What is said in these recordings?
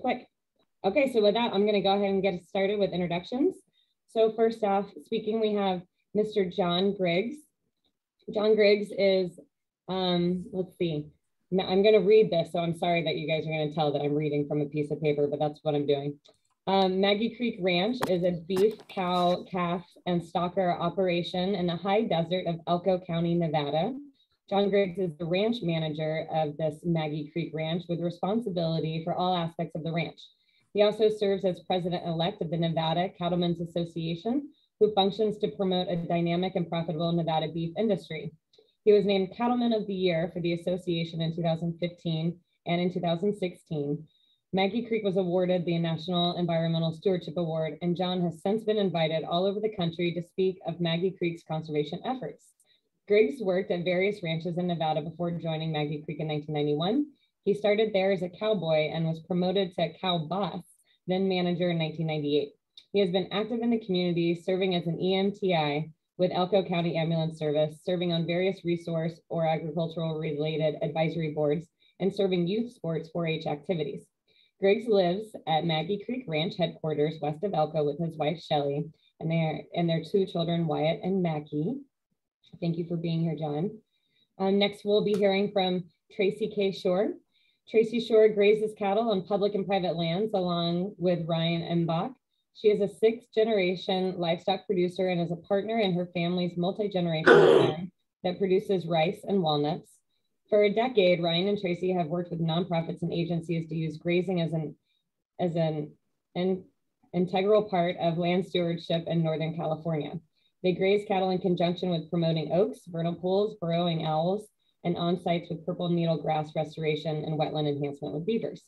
quick. Okay, so with that, I'm going to go ahead and get started with introductions. So first off, speaking, we have Mr. Jon Griggs. Jon Griggs is, um, let's see, I'm going to read this, so I'm sorry that you guys are going to tell that I'm reading from a piece of paper, but that's what I'm doing. Um, Maggie Creek Ranch is a beef, cow, calf, and stocker operation in the high desert of Elko County, Nevada. Jon Griggs is the ranch manager of this Maggie Creek Ranch with responsibility for all aspects of the ranch. He also serves as president-elect of the Nevada Cattlemen's Association, who functions to promote a dynamic and profitable Nevada beef industry. He was named Cattleman of the Year for the association in 2015 and in 2016. Maggie Creek was awarded the National Environmental Stewardship Award, and Jon has since been invited all over the country to speak of Maggie Creek's conservation efforts. Griggs worked at various ranches in Nevada before joining Maggie Creek in 1991. He started there as a cowboy and was promoted to cow boss, then manager in 1998. He has been active in the community, serving as an EMTI with Elko County Ambulance Service, serving on various resource or agricultural related advisory boards, and serving youth sports 4-H activities. Griggs lives at Maggie Creek Ranch headquarters west of Elko with his wife Shelly and their and their two children Wyatt and Mackie. Thank you for being here, Jon. Um, next, we'll be hearing from Tracy K. Schohr. Tracy Schohr grazes cattle on public and private lands along with Ryan Embach. She is a sixth generation livestock producer and is a partner in her family's multi-generational farm that produces rice and walnuts. For a decade, Ryan and Tracy have worked with nonprofits and agencies to use grazing as an, as an, an integral part of land stewardship in Northern California. They graze cattle in conjunction with promoting oaks, vernal pools, burrowing owls, and on sites with purple needle grass restoration and wetland enhancement with beavers.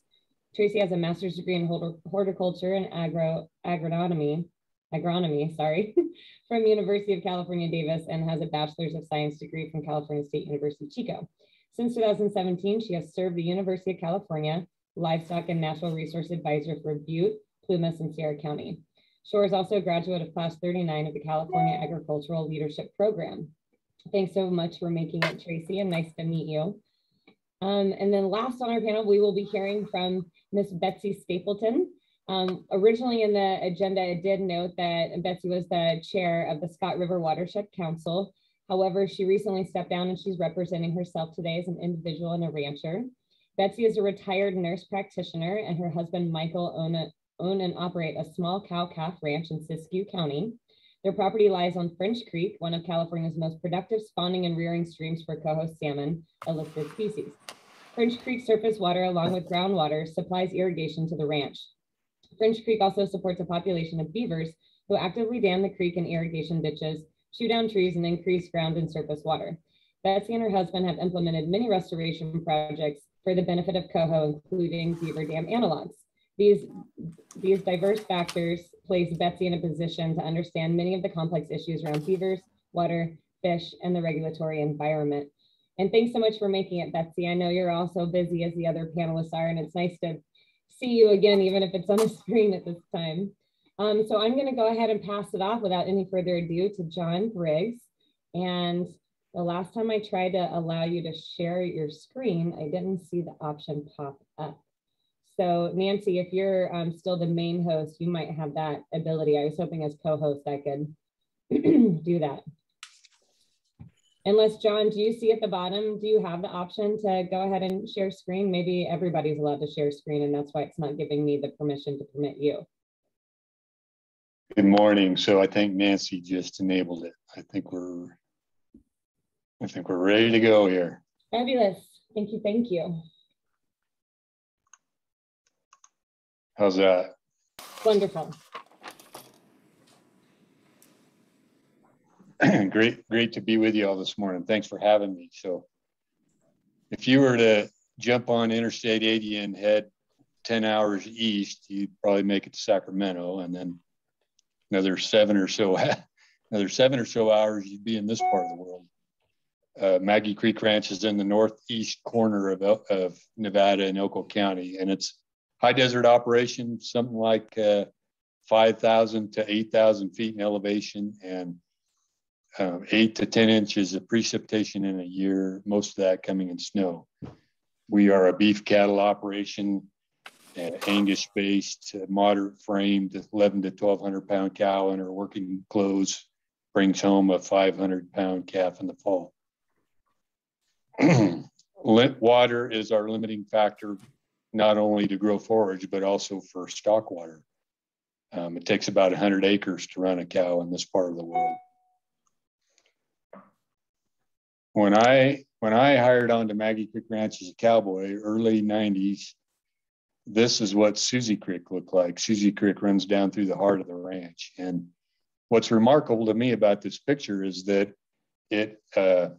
Tracy has a master's degree in horticulture and agro agronomy, agronomy, sorry, from the University of California, Davis, and has a bachelor's of science degree from California State University, Chico. Since 2017, she has served the University of California Livestock and Natural Resource Advisor for Butte, Plumas, and Sierra County. Schohr is also a graduate of class 39 of the California Agricultural Leadership Program. Thanks so much for making it, Tracy, and nice to meet you. Um, and then last on our panel, we will be hearing from Miss Betsy Stapleton. Um, originally in the agenda, it did note that Betsy was the chair of the Scott River Watershed Council. However, she recently stepped down and she's representing herself today as an individual and a rancher. Betsy is a retired nurse practitioner and her husband, Michael, own a, own and operate a small cow calf ranch in Siskiyou County. Their property lies on French Creek, one of California's most productive spawning and rearing streams for coho salmon, a listed species. French Creek surface water, along with groundwater, supplies irrigation to the ranch. French Creek also supports a population of beavers who actively dam the creek and irrigation ditches, chew down trees, and increase ground and surface water. Betsy and her husband have implemented many restoration projects for the benefit of coho, including beaver dam analogs. These, these diverse factors place Betsy in a position to understand many of the complex issues around beavers, water, fish, and the regulatory environment. And thanks so much for making it, Betsy. I know you're also busy as the other panelists are, and it's nice to see you again, even if it's on the screen at this time. Um, so I'm going to go ahead and pass it off without any further ado to Jon Briggs. And the last time I tried to allow you to share your screen, I didn't see the option pop up. So Nancy, if you're um, still the main host, you might have that ability. I was hoping as co-host I could do that. Unless Jon, do you see at the bottom, do you have the option to go ahead and share screen? Maybe everybody's allowed to share screen and that's why it's not giving me the permission to permit you. Good morning. So I think Nancy just enabled it. I think we're, I think we're ready to go here. Fabulous. Thank you. Thank you. How's that? Wonderful. great, great to be with you all this morning. Thanks for having me. So, if you were to jump on Interstate 80 and head 10 hours east, you'd probably make it to Sacramento, and then another seven or so, another seven or so hours, you'd be in this part of the world. Uh, Maggie Creek Ranch is in the northeast corner of, of Nevada and Elko County, and it's high desert operation, something like uh, 5,000 to 8,000 feet in elevation and um, eight to 10 inches of precipitation in a year, most of that coming in snow. We are a beef cattle operation uh, Angus based, uh, moderate framed, 11 to 1200 pound cow in her working clothes brings home a 500 pound calf in the fall. water is our limiting factor, not only to grow forage, but also for stock water. Um, it takes about 100 acres to run a cow in this part of the world. When I when I hired on to Maggie Creek Ranch as a cowboy, early 90s, this is what Susie Creek looked like. Susie Creek runs down through the heart of the ranch. And what's remarkable to me about this picture is that it uh,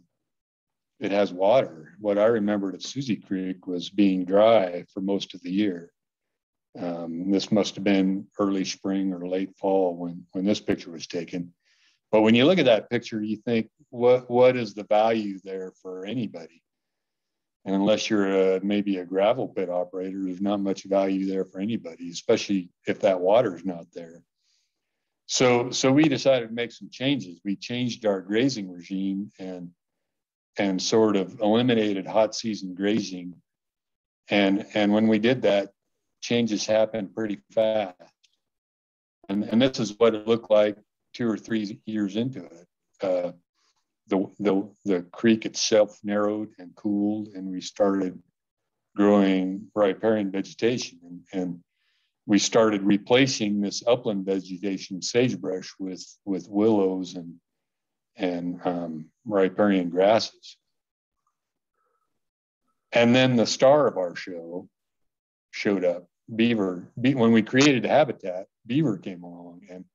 it has water. What I remembered of Susie Creek was being dry for most of the year. Um, this must have been early spring or late fall when when this picture was taken. But when you look at that picture, you think, what what is the value there for anybody? And unless you're a, maybe a gravel pit operator, there's not much value there for anybody, especially if that water is not there. So, so we decided to make some changes. We changed our grazing regime and and sort of eliminated hot season grazing. And and when we did that, changes happened pretty fast. And and this is what it looked like two or three years into it. Uh, the, the, the creek itself narrowed and cooled, and we started growing riparian vegetation. And, and we started replacing this upland vegetation, sagebrush, with, with willows and, and um, riparian grasses. And then the star of our show showed up. Beaver, when we created the habitat, beaver came along, and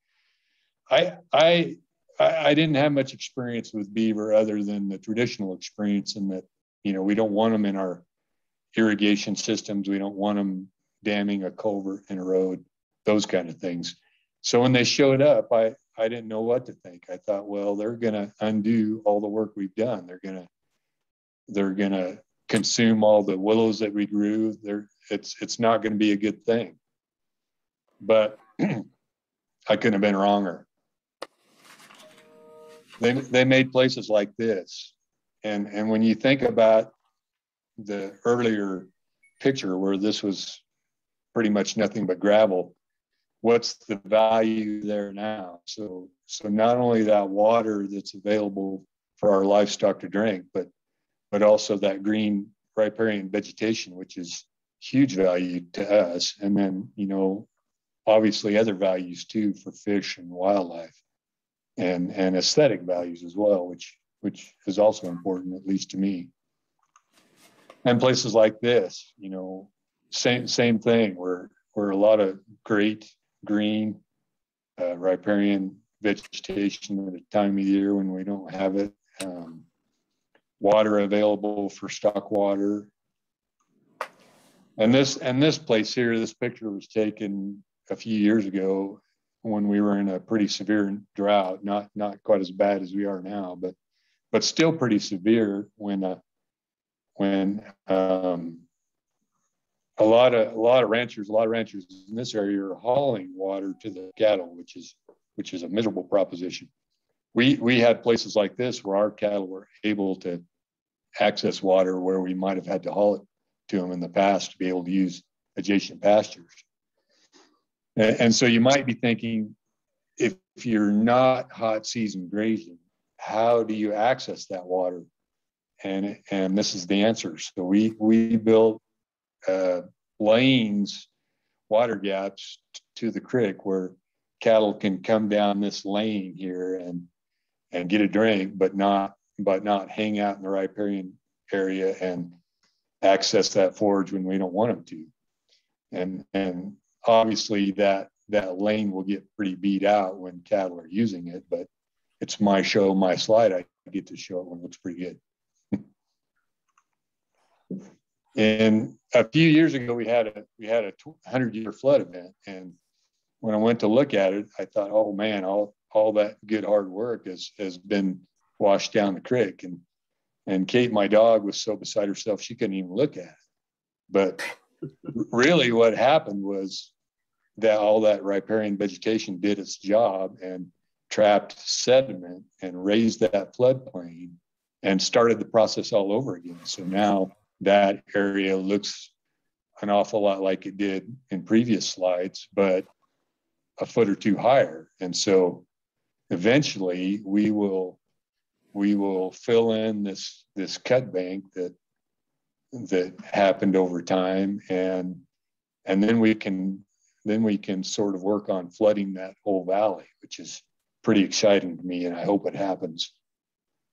I I I, I didn't have much experience with beaver other than the traditional experience in that, you know, we don't want them in our irrigation systems. We don't want them damming a culvert in a road, those kind of things. So when they showed up, I, I didn't know what to think. I thought, well, they're going to undo all the work we've done. They're going to, they're going to consume all the willows that we grew. They're, it's, it's not going to be a good thing. But I couldn't have been wronger they, they made places like this. And, and when you think about the earlier picture where this was pretty much nothing but gravel, what's the value there now? So, so not only that water that's available for our livestock to drink, but, but also that green riparian vegetation, which is huge value to us. And then, you know, obviously other values too for fish and wildlife and and aesthetic values as well, which which is also important, at least to me. And places like this, you know, same same thing, where where a lot of great green uh, riparian vegetation at a time of year when we don't have it. Um, water available for stock water. And this and this place here, this picture was taken a few years ago when we were in a pretty severe drought, not not quite as bad as we are now, but but still pretty severe when uh, when um, a lot of a lot of ranchers, a lot of ranchers in this area are hauling water to the cattle, which is which is a miserable proposition. We we had places like this where our cattle were able to access water where we might have had to haul it to them in the past to be able to use adjacent pastures. And, and so you might be thinking, if, if you're not hot season grazing, how do you access that water? And, and this is the answer. So we, we built uh, lanes, water gaps to the creek where cattle can come down this lane here and, and get a drink, but not, but not hang out in the riparian area and access that forage when we don't want them to. And, and obviously that that lane will get pretty beat out when cattle are using it, but it's my show, my slide. I get to show it when it looks pretty good. and a few years ago, we had a we had a 100 year flood event, and when I went to look at it, I thought, oh man, all all that good hard work has has been washed down the creek, and and Kate, my dog, was so beside herself she couldn't even look at it. But really, what happened was that all that riparian vegetation did its job and trapped sediment and raised that floodplain and started the process all over again. So now that area looks an awful lot like it did in previous slides, but a foot or two higher. And so eventually we will we will fill in this this cut bank that that happened over time and and then we can then we can sort of work on flooding that whole valley which is pretty exciting to me and i hope it happens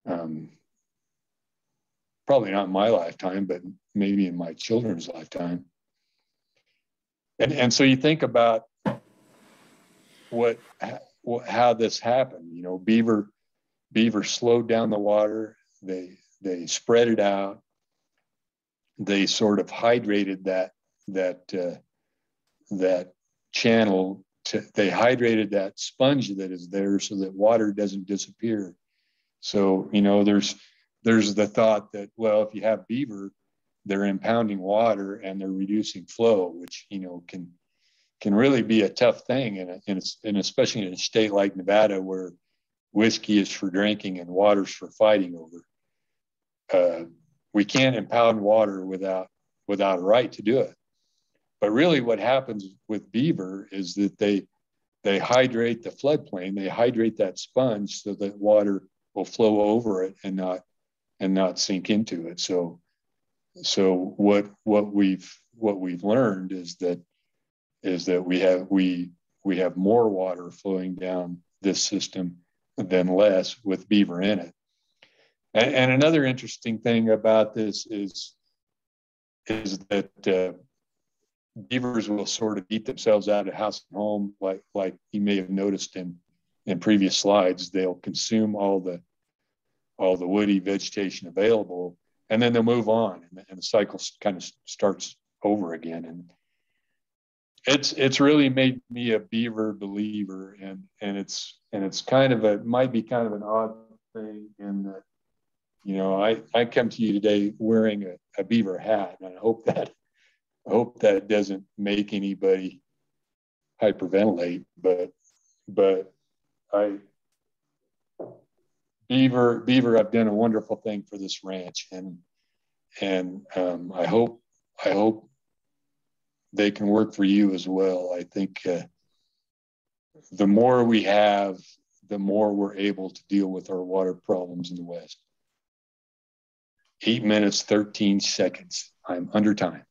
um, probably not in my lifetime but maybe in my children's lifetime and and so you think about what how this happened you know beaver beaver slowed down the water. They they spread it out. They sort of hydrated that that uh, that channel. To, they hydrated that sponge that is there so that water doesn't disappear. So you know, there's there's the thought that well, if you have beaver, they're impounding water and they're reducing flow, which you know can can really be a tough thing, and, and, and especially in a state like Nevada where whiskey is for drinking and water's for fighting over. Uh, we can't impound water without without a right to do it. But really, what happens with beaver is that they they hydrate the floodplain. They hydrate that sponge so that water will flow over it and not and not sink into it. So so what what we've what we've learned is that is that we have we we have more water flowing down this system than less with beaver in it. And, and another interesting thing about this is, is that uh, beavers will sort of eat themselves out of house and home, like like you may have noticed in in previous slides. They'll consume all the all the woody vegetation available, and then they'll move on, and, and the cycle kind of starts over again. And it's it's really made me a beaver believer and and it's and it's kind of a might be kind of an odd thing in that you know i i come to you today wearing a, a beaver hat and i hope that i hope that doesn't make anybody hyperventilate but but i beaver beaver i've done a wonderful thing for this ranch and and um, i hope i hope they can work for you as well. I think uh, the more we have, the more we're able to deal with our water problems in the West. Eight minutes, 13 seconds. I'm under time.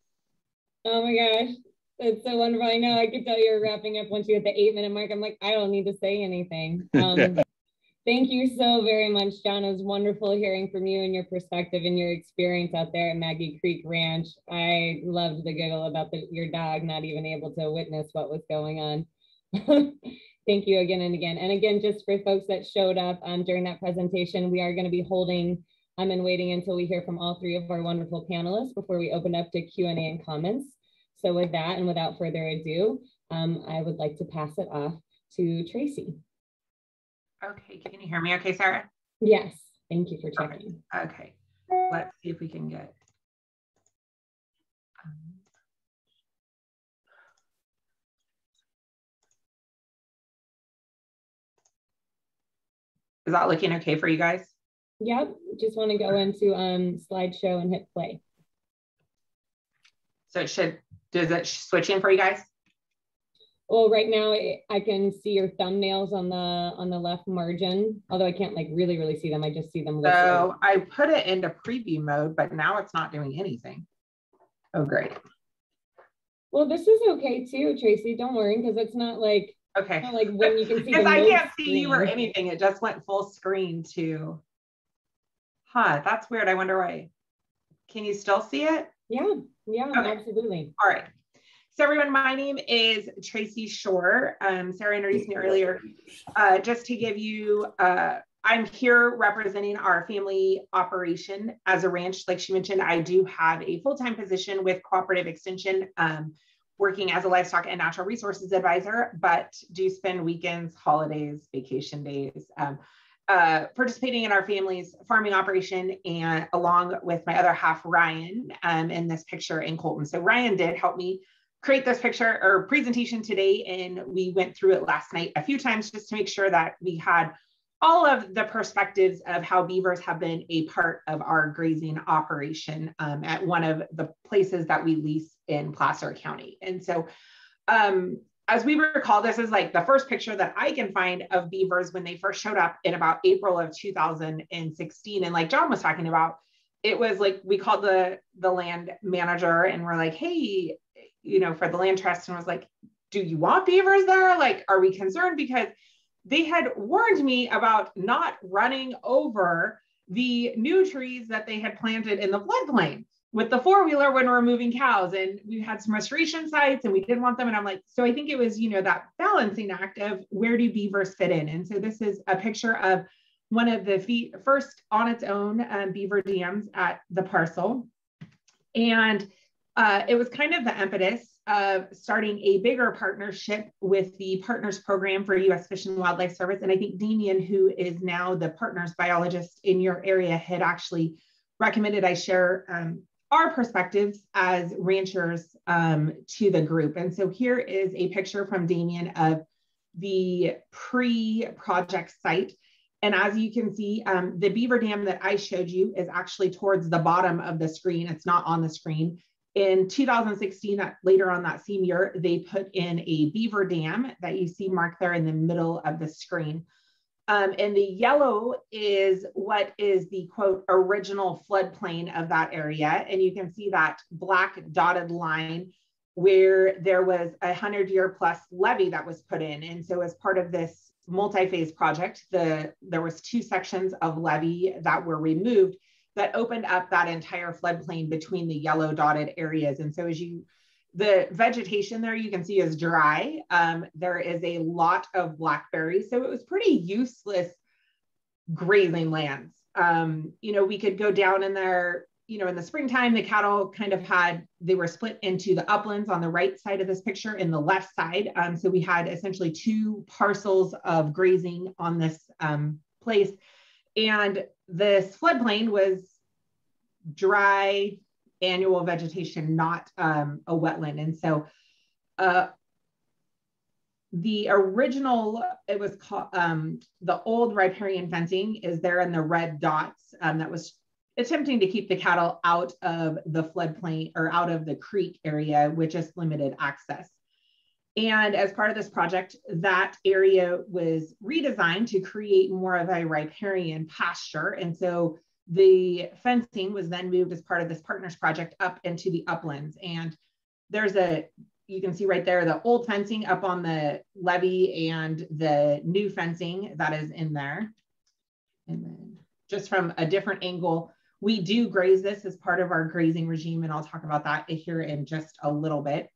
Oh my gosh. That's so wonderful. I know I could tell you're wrapping up once you hit the eight minute mark. I'm like, I don't need to say anything. Um, Thank you so very much, Jon. It was wonderful hearing from you and your perspective and your experience out there at Maggie Creek Ranch. I loved the giggle about the, your dog not even able to witness what was going on. Thank you again and again. And again, just for folks that showed up um, during that presentation, we are going to be holding um, and waiting until we hear from all three of our wonderful panelists before we open up to Q&A and comments. So with that and without further ado, um, I would like to pass it off to Tracy. Okay, can you hear me okay, Sarah? Yes, thank you for checking. Okay, okay. let's see if we can get. Um, is that looking okay for you guys? Yep, just want to go into um, slideshow and hit play. So it should, does it switch in for you guys? Well right now i can see your thumbnails on the on the left margin although i can't like really really see them. I just see them listed. so i put it into preview mode but now it's not doing anything. Oh great. Well this is okay too tracy. Don't worry because it's not like okay. not like when you can see because i can't see screen. you or anything. It just went full screen to huh that's weird. I wonder why. Can you still see it? Yeah yeah okay. absolutely. All right so everyone, my name is Tracy Schohr. Um, Sarah introduced me earlier. Uh, just to give you, uh, I'm here representing our family operation as a ranch. Like she mentioned, I do have a full-time position with Cooperative Extension, um, working as a livestock and natural resources advisor, but do spend weekends, holidays, vacation days, um, uh, participating in our family's farming operation and along with my other half, Ryan, um, in this picture in Colton. So Ryan did help me create this picture or presentation today and we went through it last night a few times just to make sure that we had all of the perspectives of how beavers have been a part of our grazing operation um, at one of the places that we lease in Placer County. And so um, as we recall, this is like the first picture that I can find of beavers when they first showed up in about April of 2016. And like Jon was talking about, it was like we called the the land manager and we're like, hey, you know, for the land trust, and was like, do you want beavers there? Like, are we concerned? Because they had warned me about not running over the new trees that they had planted in the floodplain with the four wheeler when we're moving cows and we had some restoration sites and we didn't want them and i'm like so i think it was you know that balancing act of where do beavers fit in and so this is a picture of one of the feet first on its own um, beaver dams at the parcel and uh, it was kind of the impetus of starting a bigger partnership with the partners program for U.S. Fish and Wildlife Service. And I think Damien, who is now the partners biologist in your area, had actually recommended I share um, our perspectives as ranchers um, to the group. And so here is a picture from Damien of the pre-project site. And as you can see, um, the beaver dam that I showed you is actually towards the bottom of the screen. It's not on the screen. In 2016, that later on that same year, they put in a beaver dam that you see marked there in the middle of the screen. Um, and the yellow is what is the quote original floodplain of that area. And you can see that black dotted line where there was a hundred year plus levee that was put in. And so as part of this multi-phase project, the there was two sections of levee that were removed that opened up that entire floodplain between the yellow dotted areas. And so as you the vegetation there you can see is dry. Um, there is a lot of blackberries. So it was pretty useless grazing lands. Um, you know, we could go down in there, you know, in the springtime, the cattle kind of had, they were split into the uplands on the right side of this picture and the left side. Um, so we had essentially two parcels of grazing on this um, place. And this floodplain was dry, annual vegetation, not um, a wetland. And so uh, the original, it was called, um, the old riparian fencing is there in the red dots um, that was attempting to keep the cattle out of the floodplain or out of the creek area, which just limited access. And as part of this project, that area was redesigned to create more of a riparian pasture. And so the fencing was then moved as part of this partners project up into the uplands. And there's a, you can see right there, the old fencing up on the levee and the new fencing that is in there. And then just from a different angle, we do graze this as part of our grazing regime. And I'll talk about that here in just a little bit.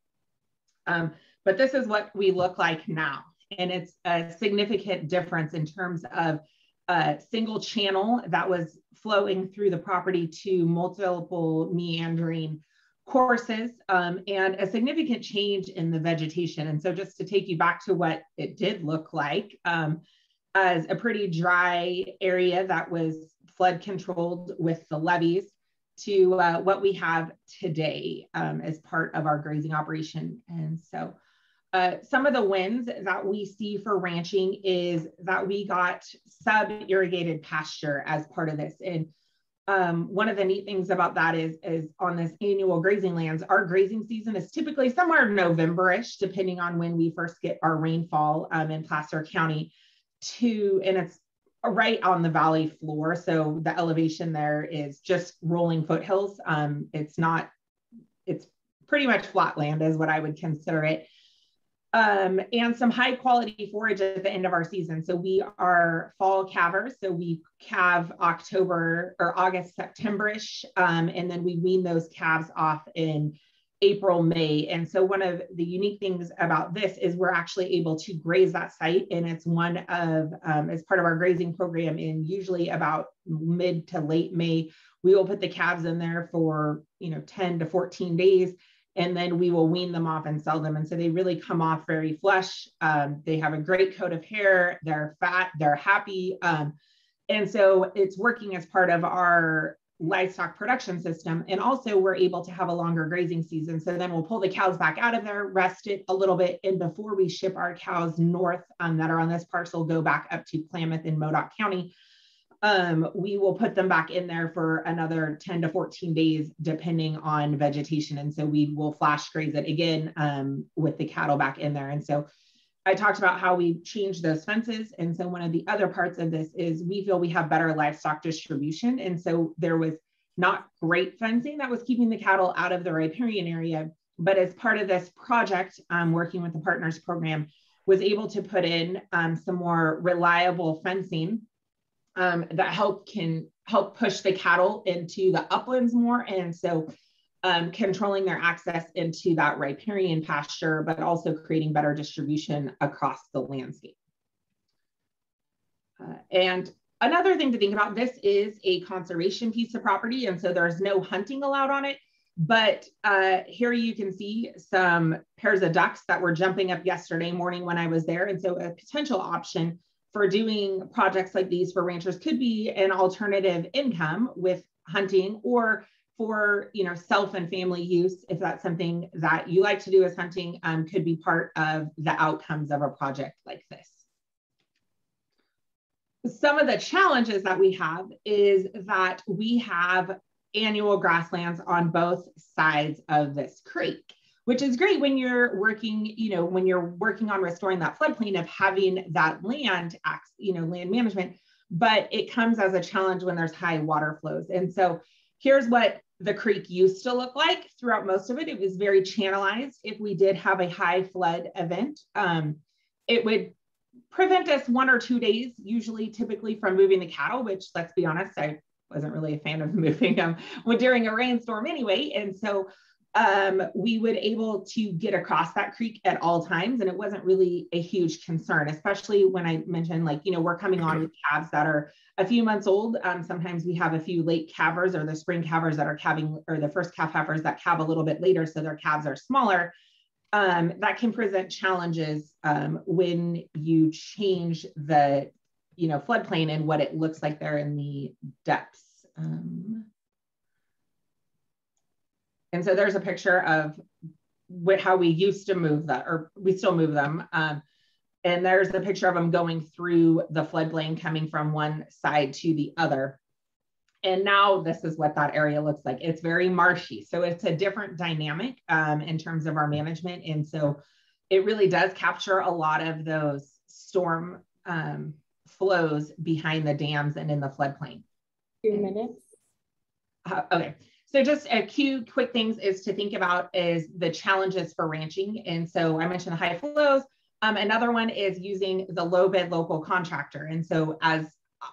Um, but this is what we look like now. And it's a significant difference in terms of a single channel that was flowing through the property to multiple meandering courses um, and a significant change in the vegetation. And so just to take you back to what it did look like um, as a pretty dry area that was flood controlled with the levees to uh, what we have today um, as part of our grazing operation. And so uh, some of the wins that we see for ranching is that we got sub irrigated pasture as part of this. And um, one of the neat things about that is, is on this annual grazing lands, our grazing season is typically somewhere November-ish, depending on when we first get our rainfall um, in Placer County to, and it's right on the valley floor. So the elevation there is just rolling foothills. Um, it's not, it's pretty much flat land is what I would consider it um, and some high quality forage at the end of our season. So we are fall calvers. So we calve October or August, September-ish, um, and then we wean those calves off in April, May. And so one of the unique things about this is we're actually able to graze that site. And it's one of, um, as part of our grazing program in usually about mid to late May, we will put the calves in there for, you know, 10 to 14 days and then we will wean them off and sell them. And so they really come off very flush. Um, they have a great coat of hair. They're fat. They're happy. Um, and so it's working as part of our livestock production system. And also we're able to have a longer grazing season. So then we'll pull the cows back out of there, rest it a little bit. And before we ship our cows north um, that are on this parcel, go back up to Klamath in Modoc County, um, we will put them back in there for another 10 to 14 days, depending on vegetation. And so we will flash graze it again um, with the cattle back in there. And so I talked about how we changed those fences. And so one of the other parts of this is we feel we have better livestock distribution. And so there was not great fencing that was keeping the cattle out of the riparian area. But as part of this project, um, working with the partners program, was able to put in um, some more reliable fencing um, that help can help push the cattle into the uplands more. And so um, controlling their access into that riparian pasture, but also creating better distribution across the landscape. Uh, and another thing to think about, this is a conservation piece of property, and so there's no hunting allowed on it. But uh, here you can see some pairs of ducks that were jumping up yesterday morning when I was there. And so a potential option for doing projects like these for ranchers could be an alternative income with hunting or for you know self and family use if that's something that you like to do as hunting um, could be part of the outcomes of a project like this. Some of the challenges that we have is that we have annual grasslands on both sides of this creek which is great when you're working you know when you're working on restoring that floodplain of having that land you know land management but it comes as a challenge when there's high water flows and so here's what the creek used to look like throughout most of it. It was very channelized. If we did have a high flood event, um, it would prevent us one or two days, usually typically from moving the cattle, which let's be honest, I wasn't really a fan of moving them during a rainstorm anyway. And so um, we would able to get across that creek at all times. And it wasn't really a huge concern, especially when I mentioned like, you know, we're coming on with calves that are a few months old. Um, sometimes we have a few late calvers or the spring calvers that are calving or the first calf heifers that calve a little bit later. So their calves are smaller. Um, that can present challenges um, when you change the, you know, floodplain and what it looks like there in the depths. Um, and so there's a picture of what, how we used to move that, or we still move them. Um, and there's a picture of them going through the floodplain coming from one side to the other. And now this is what that area looks like. It's very marshy. So it's a different dynamic um, in terms of our management. And so it really does capture a lot of those storm um, flows behind the dams and in the floodplain. Two minutes. Uh, okay. So just a few quick things is to think about is the challenges for ranching. And so I mentioned the high flows. Um, another one is using the low bid local contractor. And so as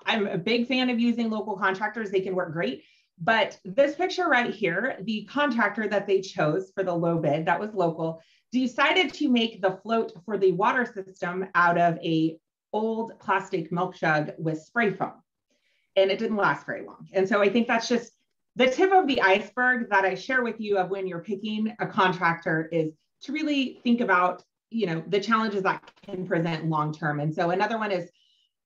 I'm a big fan of using local contractors, they can work great. But this picture right here, the contractor that they chose for the low bid, that was local, decided to make the float for the water system out of a old plastic milk jug with spray foam. And it didn't last very long. And so I think that's just the tip of the iceberg that I share with you of when you're picking a contractor is to really think about, you know, the challenges that can present long term. And so another one is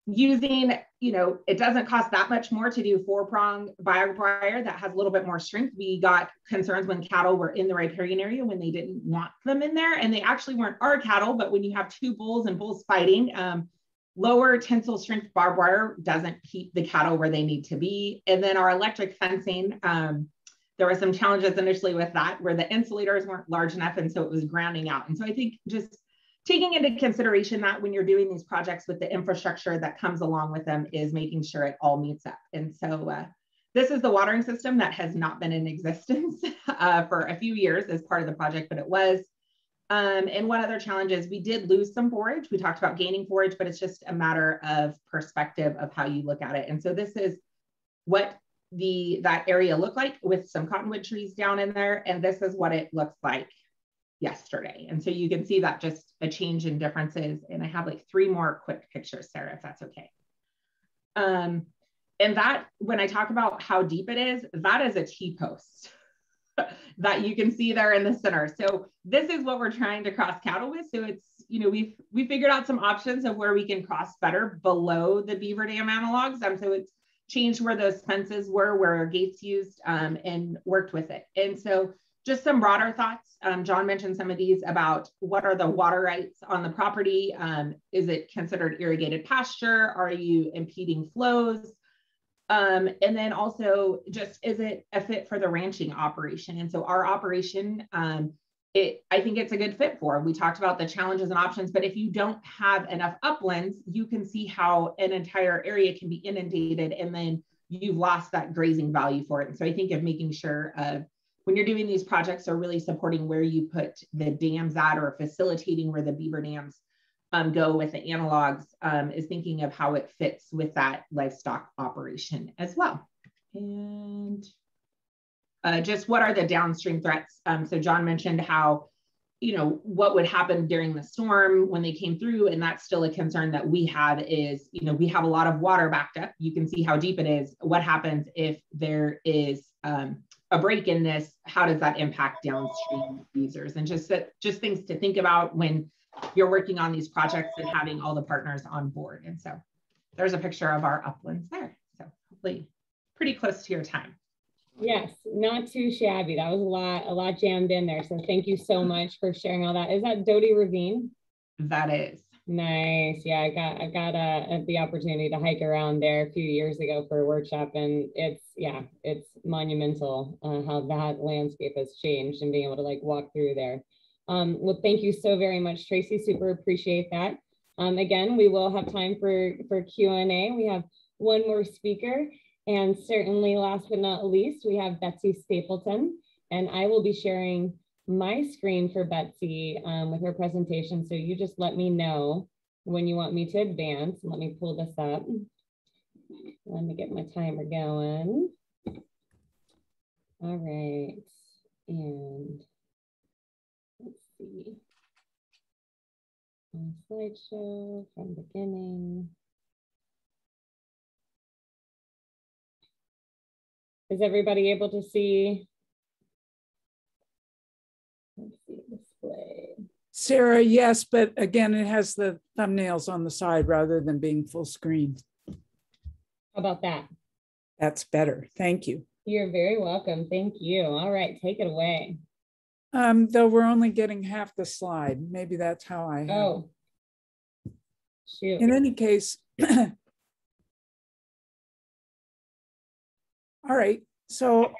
using, you know, it doesn't cost that much more to do four prong wire that has a little bit more strength. We got concerns when cattle were in the riparian area when they didn't want them in there, and they actually weren't our cattle. But when you have two bulls and bulls fighting, um, Lower tensile strength barbed wire doesn't keep the cattle where they need to be. And then our electric fencing, um, there were some challenges initially with that where the insulators weren't large enough. And so it was grounding out. And so I think just taking into consideration that when you're doing these projects with the infrastructure that comes along with them is making sure it all meets up. And so uh, this is the watering system that has not been in existence uh, for a few years as part of the project, but it was um, and what other challenges? we did lose some forage. We talked about gaining forage, but it's just a matter of perspective of how you look at it. And so this is what the that area looked like with some cottonwood trees down in there. And this is what it looks like yesterday. And so you can see that just a change in differences. And I have like three more quick pictures, Sarah, if that's okay. Um, and that, when I talk about how deep it is, that is a T-post. that you can see there in the center. So this is what we're trying to cross cattle with. So it's, you know, we've we figured out some options of where we can cross better below the beaver dam analogs. Um, so it's changed where those fences were, where our gates used, um, and worked with it. And so just some broader thoughts. Um, Jon mentioned some of these about what are the water rights on the property? Um, is it considered irrigated pasture? Are you impeding flows? Um, and then also just is it a fit for the ranching operation? And so our operation, um, it I think it's a good fit for. We talked about the challenges and options, but if you don't have enough uplands, you can see how an entire area can be inundated and then you've lost that grazing value for it. And so I think of making sure of when you're doing these projects are really supporting where you put the dams at or facilitating where the beaver dams um, go with the analogs um, is thinking of how it fits with that livestock operation as well. And uh, just what are the downstream threats? Um, so Jon mentioned how, you know, what would happen during the storm when they came through. And that's still a concern that we have is, you know, we have a lot of water backed up. You can see how deep it is. What happens if there is um, a break in this? How does that impact downstream users? And just, just things to think about when you're working on these projects and having all the partners on board. And so there's a picture of our uplands there. So hopefully pretty close to your time. Yes, not too shabby. That was a lot, a lot jammed in there. So thank you so much for sharing all that. Is that Doty Ravine? That is. Nice. Yeah, I got I got uh, the opportunity to hike around there a few years ago for a workshop, and it's yeah, it's monumental uh, how that landscape has changed and being able to like walk through there. Um, well, thank you so very much, Tracy. Super appreciate that. Um, again, we will have time for for Q and A. We have one more speaker, and certainly last but not least, we have Betsy Stapleton, and I will be sharing my screen for Betsy um, with her presentation. So you just let me know when you want me to advance. Let me pull this up. Let me get my timer going. All right, and see. Slideshow from beginning. Is everybody able to see? Let's see, display. Sarah, yes, but again, it has the thumbnails on the side rather than being full screen. How about that? That's better. Thank you. You're very welcome. Thank you. All right, take it away. Um, though we're only getting half the slide. Maybe that's how I. Oh. Shoot. In any case, All right. So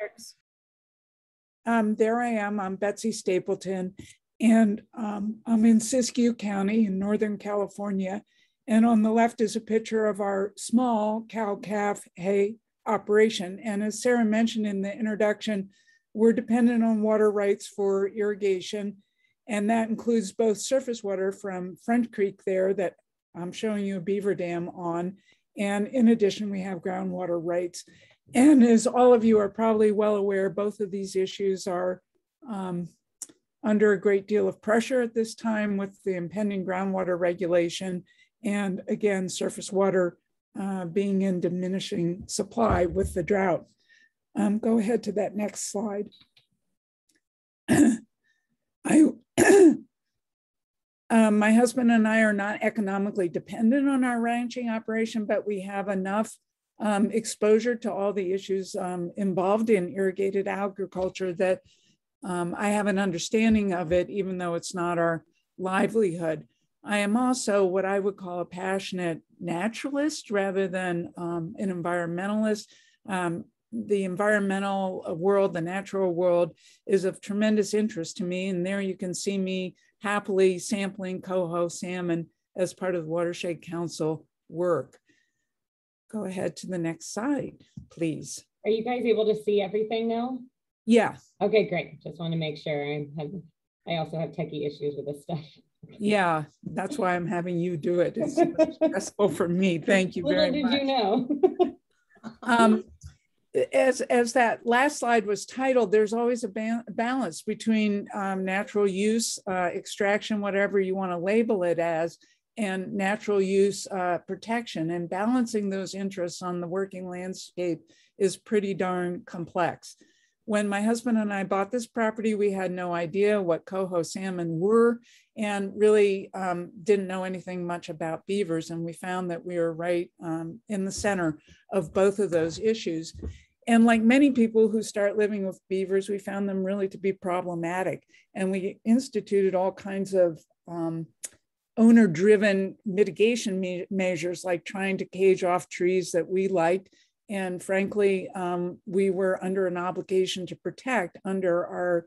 um, there I am. I'm Betsy Stapleton, and um, I'm in Siskiyou County in Northern California. And on the left is a picture of our small cow calf hay operation. And as Sarah mentioned in the introduction, we're dependent on water rights for irrigation. And that includes both surface water from French Creek there that I'm showing you a beaver dam on. And in addition, we have groundwater rights. And as all of you are probably well aware, both of these issues are um, under a great deal of pressure at this time with the impending groundwater regulation and again, surface water uh, being in diminishing supply with the drought. Um, go ahead to that next slide. I, um, my husband and I are not economically dependent on our ranching operation, but we have enough um, exposure to all the issues um, involved in irrigated agriculture that um, I have an understanding of it, even though it's not our livelihood. I am also what I would call a passionate naturalist rather than um, an environmentalist. Um, the environmental world, the natural world, is of tremendous interest to me. And there you can see me happily sampling coho salmon as part of the Watershed Council work. Go ahead to the next slide, please. Are you guys able to see everything now? Yeah. Okay, great. Just want to make sure. I have. I also have techie issues with this stuff. Yeah, that's why I'm having you do it. It's stressful for me. Thank you very Little much. did you know. um, as as that last slide was titled, there's always a ba balance between um, natural use, uh, extraction, whatever you want to label it as, and natural use uh, protection and balancing those interests on the working landscape is pretty darn complex. When my husband and I bought this property, we had no idea what coho salmon were and really um, didn't know anything much about beavers. And we found that we were right um, in the center of both of those issues. And like many people who start living with beavers, we found them really to be problematic. And we instituted all kinds of um, owner driven mitigation me measures like trying to cage off trees that we liked and frankly, um, we were under an obligation to protect under our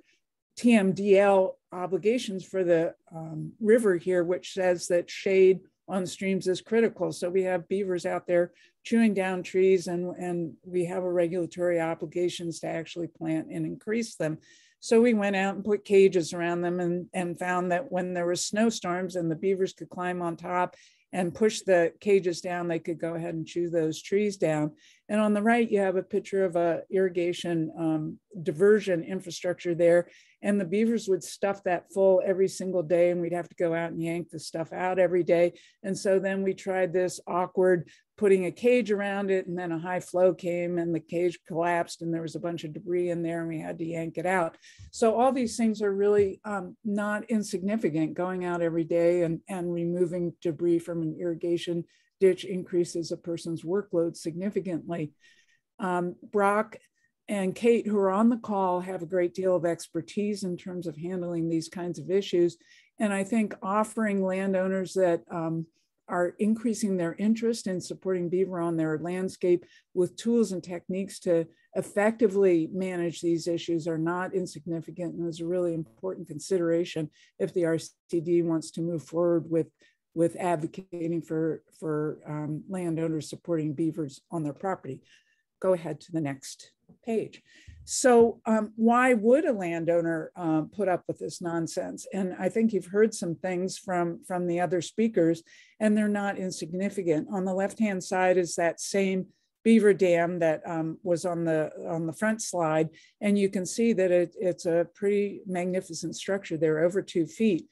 TMDL obligations for the um, river here, which says that shade on streams is critical. So we have beavers out there chewing down trees and, and we have a regulatory obligations to actually plant and increase them. So we went out and put cages around them and, and found that when there were snowstorms and the beavers could climb on top and push the cages down, they could go ahead and chew those trees down. And on the right, you have a picture of a irrigation um, diversion infrastructure there. And the beavers would stuff that full every single day, and we'd have to go out and yank the stuff out every day. And so then we tried this awkward putting a cage around it, and then a high flow came, and the cage collapsed, and there was a bunch of debris in there, and we had to yank it out. So all these things are really um, not insignificant. Going out every day and, and removing debris from an irrigation ditch increases a person's workload significantly. Um, Brock and Kate, who are on the call, have a great deal of expertise in terms of handling these kinds of issues. And I think offering landowners that um, are increasing their interest in supporting beaver on their landscape with tools and techniques to effectively manage these issues are not insignificant and is a really important consideration if the RCD wants to move forward with with advocating for, for um, landowners supporting beavers on their property. Go ahead to the next page. So um, why would a landowner uh, put up with this nonsense? And I think you've heard some things from, from the other speakers, and they're not insignificant. On the left-hand side is that same beaver dam that um, was on the on the front slide, and you can see that it, it's a pretty magnificent structure there, over two feet.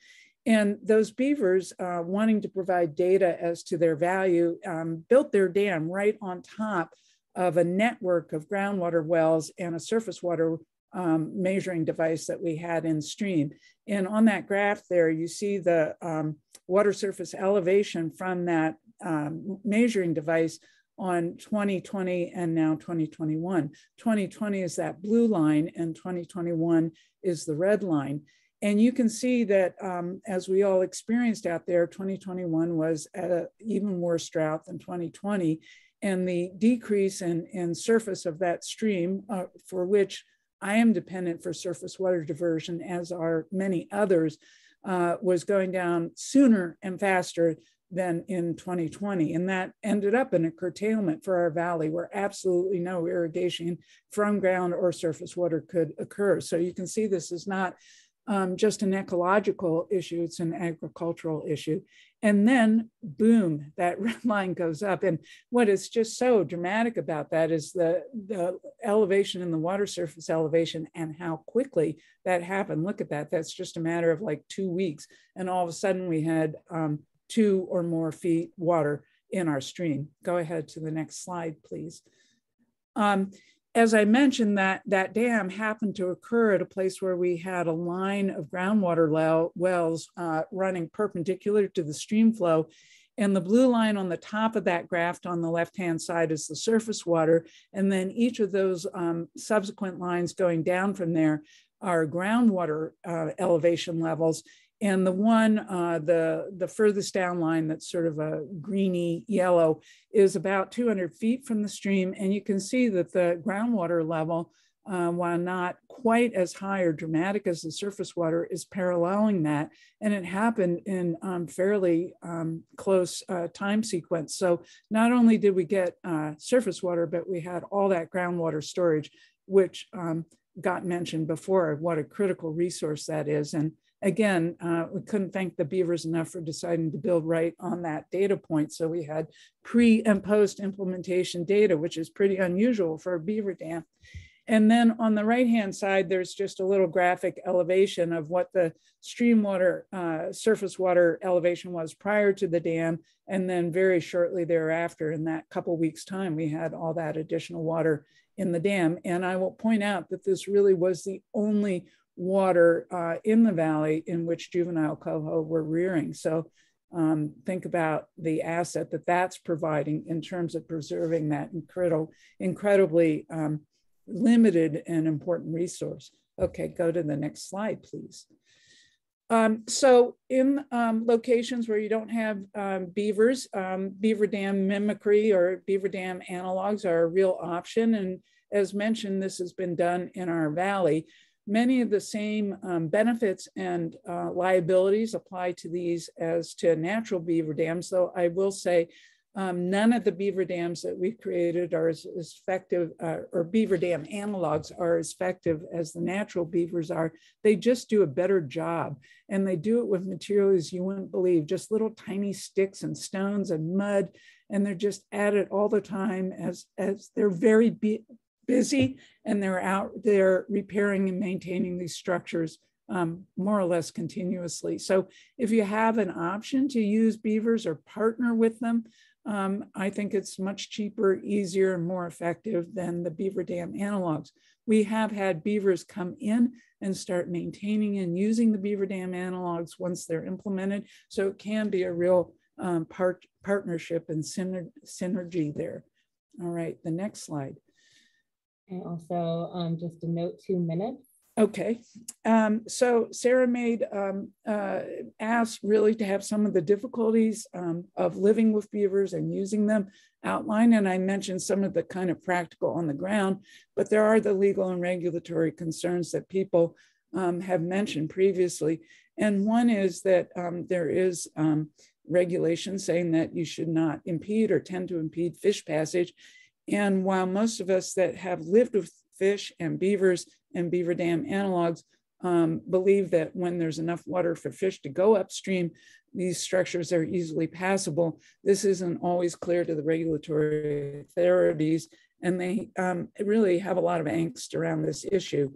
And those beavers, uh, wanting to provide data as to their value, um, built their dam right on top of a network of groundwater wells and a surface water um, measuring device that we had in stream. And on that graph there, you see the um, water surface elevation from that um, measuring device on 2020 and now 2021. 2020 is that blue line and 2021 is the red line. And you can see that um, as we all experienced out there, 2021 was at an even worse drought than 2020 and the decrease in, in surface of that stream, uh, for which I am dependent for surface water diversion, as are many others, uh, was going down sooner and faster than in 2020. And that ended up in a curtailment for our valley where absolutely no irrigation from ground or surface water could occur. So you can see this is not um, just an ecological issue, it's an agricultural issue. And then, boom, that red line goes up. And what is just so dramatic about that is the, the elevation in the water surface elevation and how quickly that happened. Look at that. That's just a matter of like two weeks. And all of a sudden, we had um, two or more feet water in our stream. Go ahead to the next slide, please. Um, as I mentioned, that, that dam happened to occur at a place where we had a line of groundwater wells uh, running perpendicular to the stream flow. And the blue line on the top of that graph on the left-hand side is the surface water. And then each of those um, subsequent lines going down from there are groundwater uh, elevation levels. And the one, uh, the, the furthest down line that's sort of a greeny yellow is about 200 feet from the stream. And you can see that the groundwater level, uh, while not quite as high or dramatic as the surface water, is paralleling that. And it happened in um, fairly um, close uh, time sequence. So not only did we get uh, surface water, but we had all that groundwater storage, which um, got mentioned before, what a critical resource that is. And again, uh, we couldn't thank the Beavers enough for deciding to build right on that data point. So we had pre and post implementation data, which is pretty unusual for a beaver dam. And then on the right-hand side, there's just a little graphic elevation of what the stream water, uh, surface water elevation was prior to the dam. And then very shortly thereafter, in that couple weeks time, we had all that additional water in the dam. And I will point out that this really was the only water uh, in the valley in which juvenile coho were rearing. So um, think about the asset that that's providing in terms of preserving that incredible, incredibly um, limited and important resource. Okay, go to the next slide, please. Um, so in um, locations where you don't have um, beavers, um, beaver dam mimicry or beaver dam analogs are a real option. And as mentioned, this has been done in our valley. Many of the same um, benefits and uh, liabilities apply to these as to natural beaver dams, though I will say um, none of the beaver dams that we've created are as, effective, uh, or beaver dam analogs are as effective as the natural beavers are. They just do a better job. And they do it with materials you wouldn't believe, just little tiny sticks and stones and mud. And they're just at it all the time as, as they're very busy and they're out there repairing and maintaining these structures um, more or less continuously. So if you have an option to use beavers or partner with them, um, I think it's much cheaper, easier, and more effective than the beaver dam analogs. We have had beavers come in and start maintaining and using the beaver dam analogs once they're implemented. So it can be a real um, part, partnership and syner synergy there. All right, the next slide. And also um, just a note, two minutes. Okay, um, so Sarah made um, uh, asked really to have some of the difficulties um, of living with beavers and using them outlined, and I mentioned some of the kind of practical on the ground, but there are the legal and regulatory concerns that people um, have mentioned previously, and one is that um, there is um, regulation saying that you should not impede or tend to impede fish passage, and while most of us that have lived with fish and beavers and beaver dam analogs um, believe that when there's enough water for fish to go upstream, these structures are easily passable. This isn't always clear to the regulatory authorities, and they um, really have a lot of angst around this issue.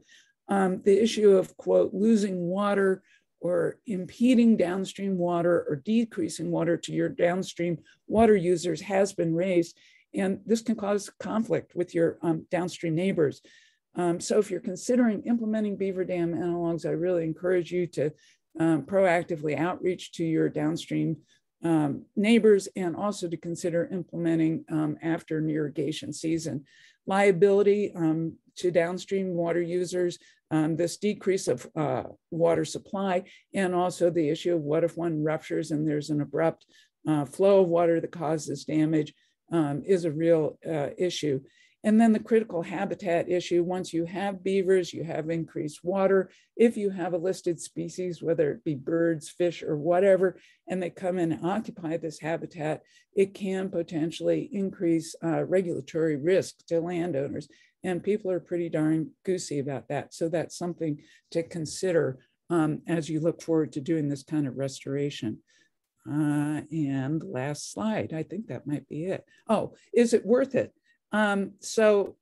Um, the issue of, quote, losing water or impeding downstream water or decreasing water to your downstream water users has been raised. And this can cause conflict with your um, downstream neighbors. Um, so if you're considering implementing beaver dam analogs, I really encourage you to um, proactively outreach to your downstream um, neighbors and also to consider implementing um, after an irrigation season. Liability um, to downstream water users, um, this decrease of uh, water supply, and also the issue of what if one ruptures and there's an abrupt uh, flow of water that causes damage um, is a real uh, issue. And then the critical habitat issue, once you have beavers, you have increased water. If you have a listed species, whether it be birds, fish, or whatever, and they come in and occupy this habitat, it can potentially increase uh, regulatory risk to landowners. And people are pretty darn goosey about that. So that's something to consider um, as you look forward to doing this kind of restoration. Uh, and last slide, I think that might be it. Oh, is it worth it? Um, so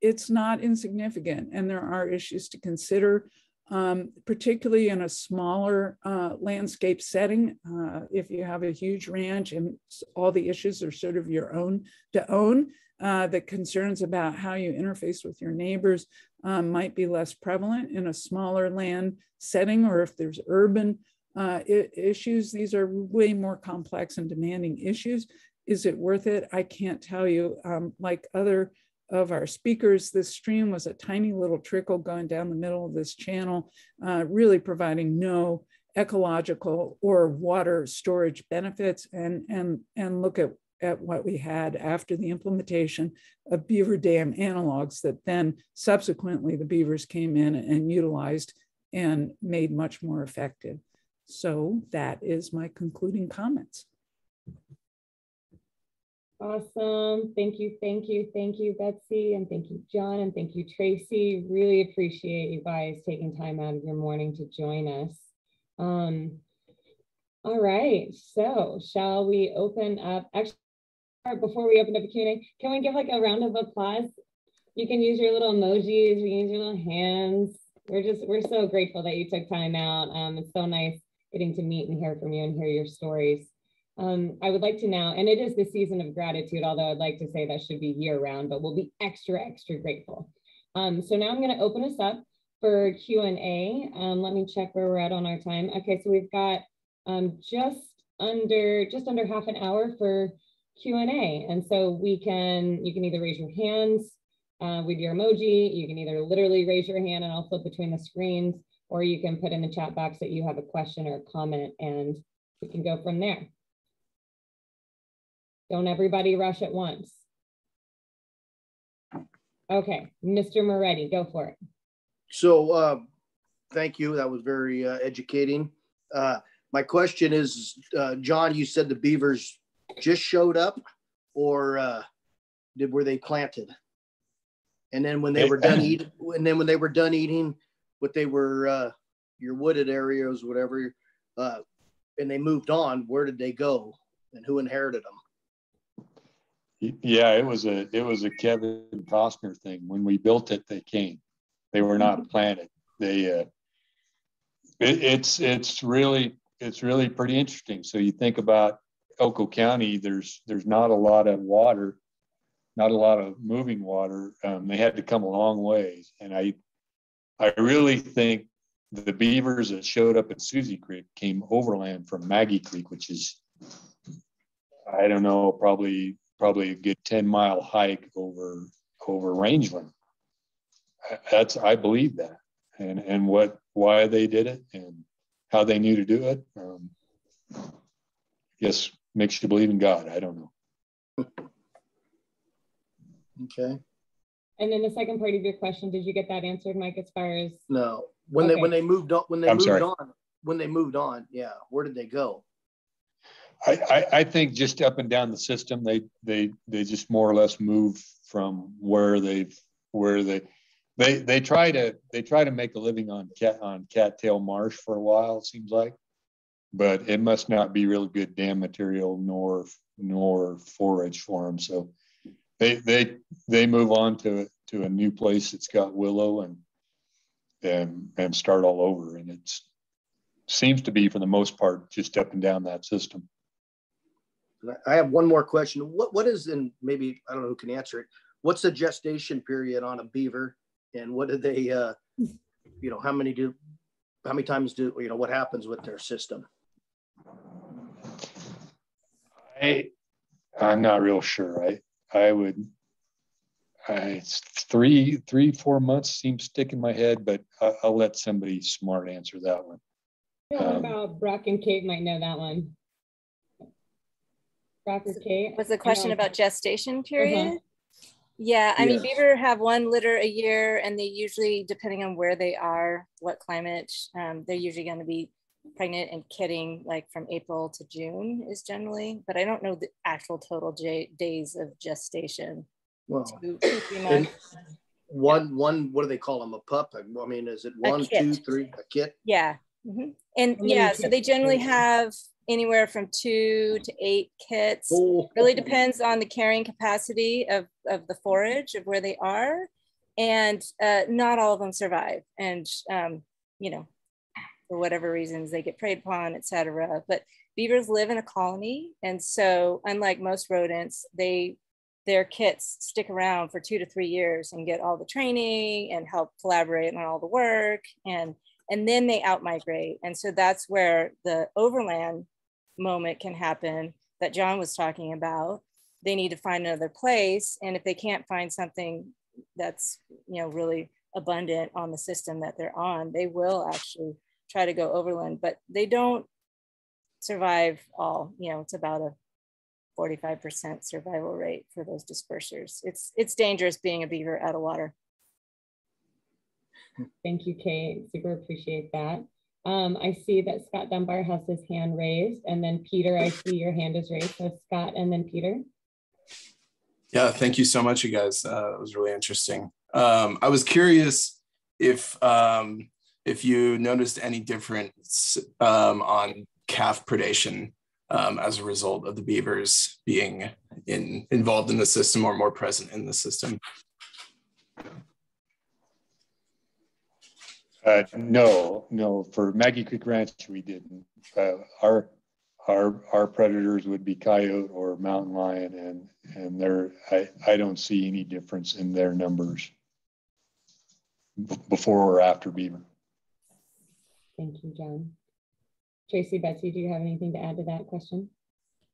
it's not insignificant, and there are issues to consider, um, particularly in a smaller uh, landscape setting. Uh, if you have a huge ranch and all the issues are sort of your own to own, uh, the concerns about how you interface with your neighbors um, might be less prevalent in a smaller land setting, or if there's urban uh, issues. These are way more complex and demanding issues. Is it worth it? I can't tell you. Um, like other of our speakers, this stream was a tiny little trickle going down the middle of this channel, uh, really providing no ecological or water storage benefits. And, and, and look at, at what we had after the implementation of beaver dam analogs that then subsequently the beavers came in and utilized and made much more effective. So that is my concluding comments. Awesome. Thank you, thank you, thank you, Betsy, and thank you, Jon, and thank you, Tracy. Really appreciate you guys taking time out of your morning to join us. Um, all right, so shall we open up, actually, before we open up a Q&A, can we give like a round of applause? You can use your little emojis, you can use your little hands. We're just, we're so grateful that you took time out. Um, it's so nice getting to meet and hear from you and hear your stories. Um, I would like to now, and it is the season of gratitude, although I'd like to say that should be year round, but we'll be extra, extra grateful. Um, so now I'm gonna open us up for Q&A. Um, let me check where we're at on our time. Okay, so we've got um, just under just under half an hour for Q&A. And so we can, you can either raise your hands uh, with your emoji, you can either literally raise your hand and I'll flip between the screens, or you can put in the chat box that you have a question or a comment and we can go from there. Don't everybody rush at once. Okay, Mr. Moretti, go for it. So, uh, thank you. That was very uh, educating. Uh, my question is, uh, Jon, you said the beavers just showed up, or uh, did were they planted? And then when they were done eating, and then when they were done eating, what they were uh, your wooded areas, whatever, uh, and they moved on, where did they go, and who inherited them? Yeah, it was a it was a Kevin Costner thing. When we built it, they came. They were not planted. They uh, it, it's it's really it's really pretty interesting. So you think about Elko County. There's there's not a lot of water, not a lot of moving water. Um, they had to come a long ways, and I I really think the beavers that showed up at Susie Creek came overland from Maggie Creek, which is I don't know, probably probably a good 10 mile hike over over rangeland. That's i believe that. And and what why they did it and how they knew to do it um guess makes you believe in god. I don't know. Okay and then the second part of your question did you get that answered mike as far as no when okay. they when they moved on when they I'm moved sorry. on when they moved on yeah where did they go I, I, I think just up and down the system, they they they just more or less move from where they've where they they they try to they try to make a living on cat on cattail marsh for a while. It seems like, but it must not be really good dam material nor nor forage for them. So they they they move on to to a new place that's got willow and and and start all over. And it seems to be for the most part just up and down that system. I have one more question. What what is in maybe I don't know who can answer it. What's the gestation period on a beaver, and what do they, uh, you know, how many do, how many times do you know what happens with their system? I I'm not real sure. I I would. I, three three four months seems stick in my head, but I, will let somebody smart answer that one. Yeah, what um, about Brock and Kate might know that one. Kate. Was the question about gestation period? Uh-huh. Yeah, I mean, beaver have one litter a year, and they usually, depending on where they are, what climate, um, they're usually going to be pregnant and kidding like from April to June is generally, but I don't know the actual total j- days of gestation. Well, two, two, three months. One, one, what do they call them? A pup? I mean, is it one, two, three, a kit? Yeah. Mm-hmm. And yeah, so they generally have anywhere from two to eight kits. Oh. Really depends on the carrying capacity of, of the forage of where they are. And uh, not all of them survive. And, um, you know, for whatever reasons, they get preyed upon, etc. But beavers live in a colony. And so unlike most rodents, they their kits stick around for two to three years and get all the training and help collaborate on all the work and and then they out migrate and so that's where the overland moment can happen that Jon was talking about. They need to find another place. And if they can't find something that's, you know, really abundant on the system that they're on, they will actually try to go overland, but they don't survive all, you know, it's about a 45% survival rate for those dispersers. It's, it's dangerous being a beaver out of water. Thank you, Kate. Super appreciate that. Um, I see that Scott Dunbar has his hand raised, and then Peter, I see your hand is raised. So Scott and then Peter. Yeah, thank you so much, you guys. Uh, it was really interesting. Um, I was curious if um, if you noticed any difference um, on calf predation um, as a result of the beavers being in, involved in the system or more present in the system. Uh, no, no. For Maggie Creek Ranch, we didn't. Uh, our our our predators would be coyote or mountain lion, and and there I I don't see any difference in their numbers before or after beaver. Thank you, Jon. Tracy, Betsy, do you have anything to add to that question?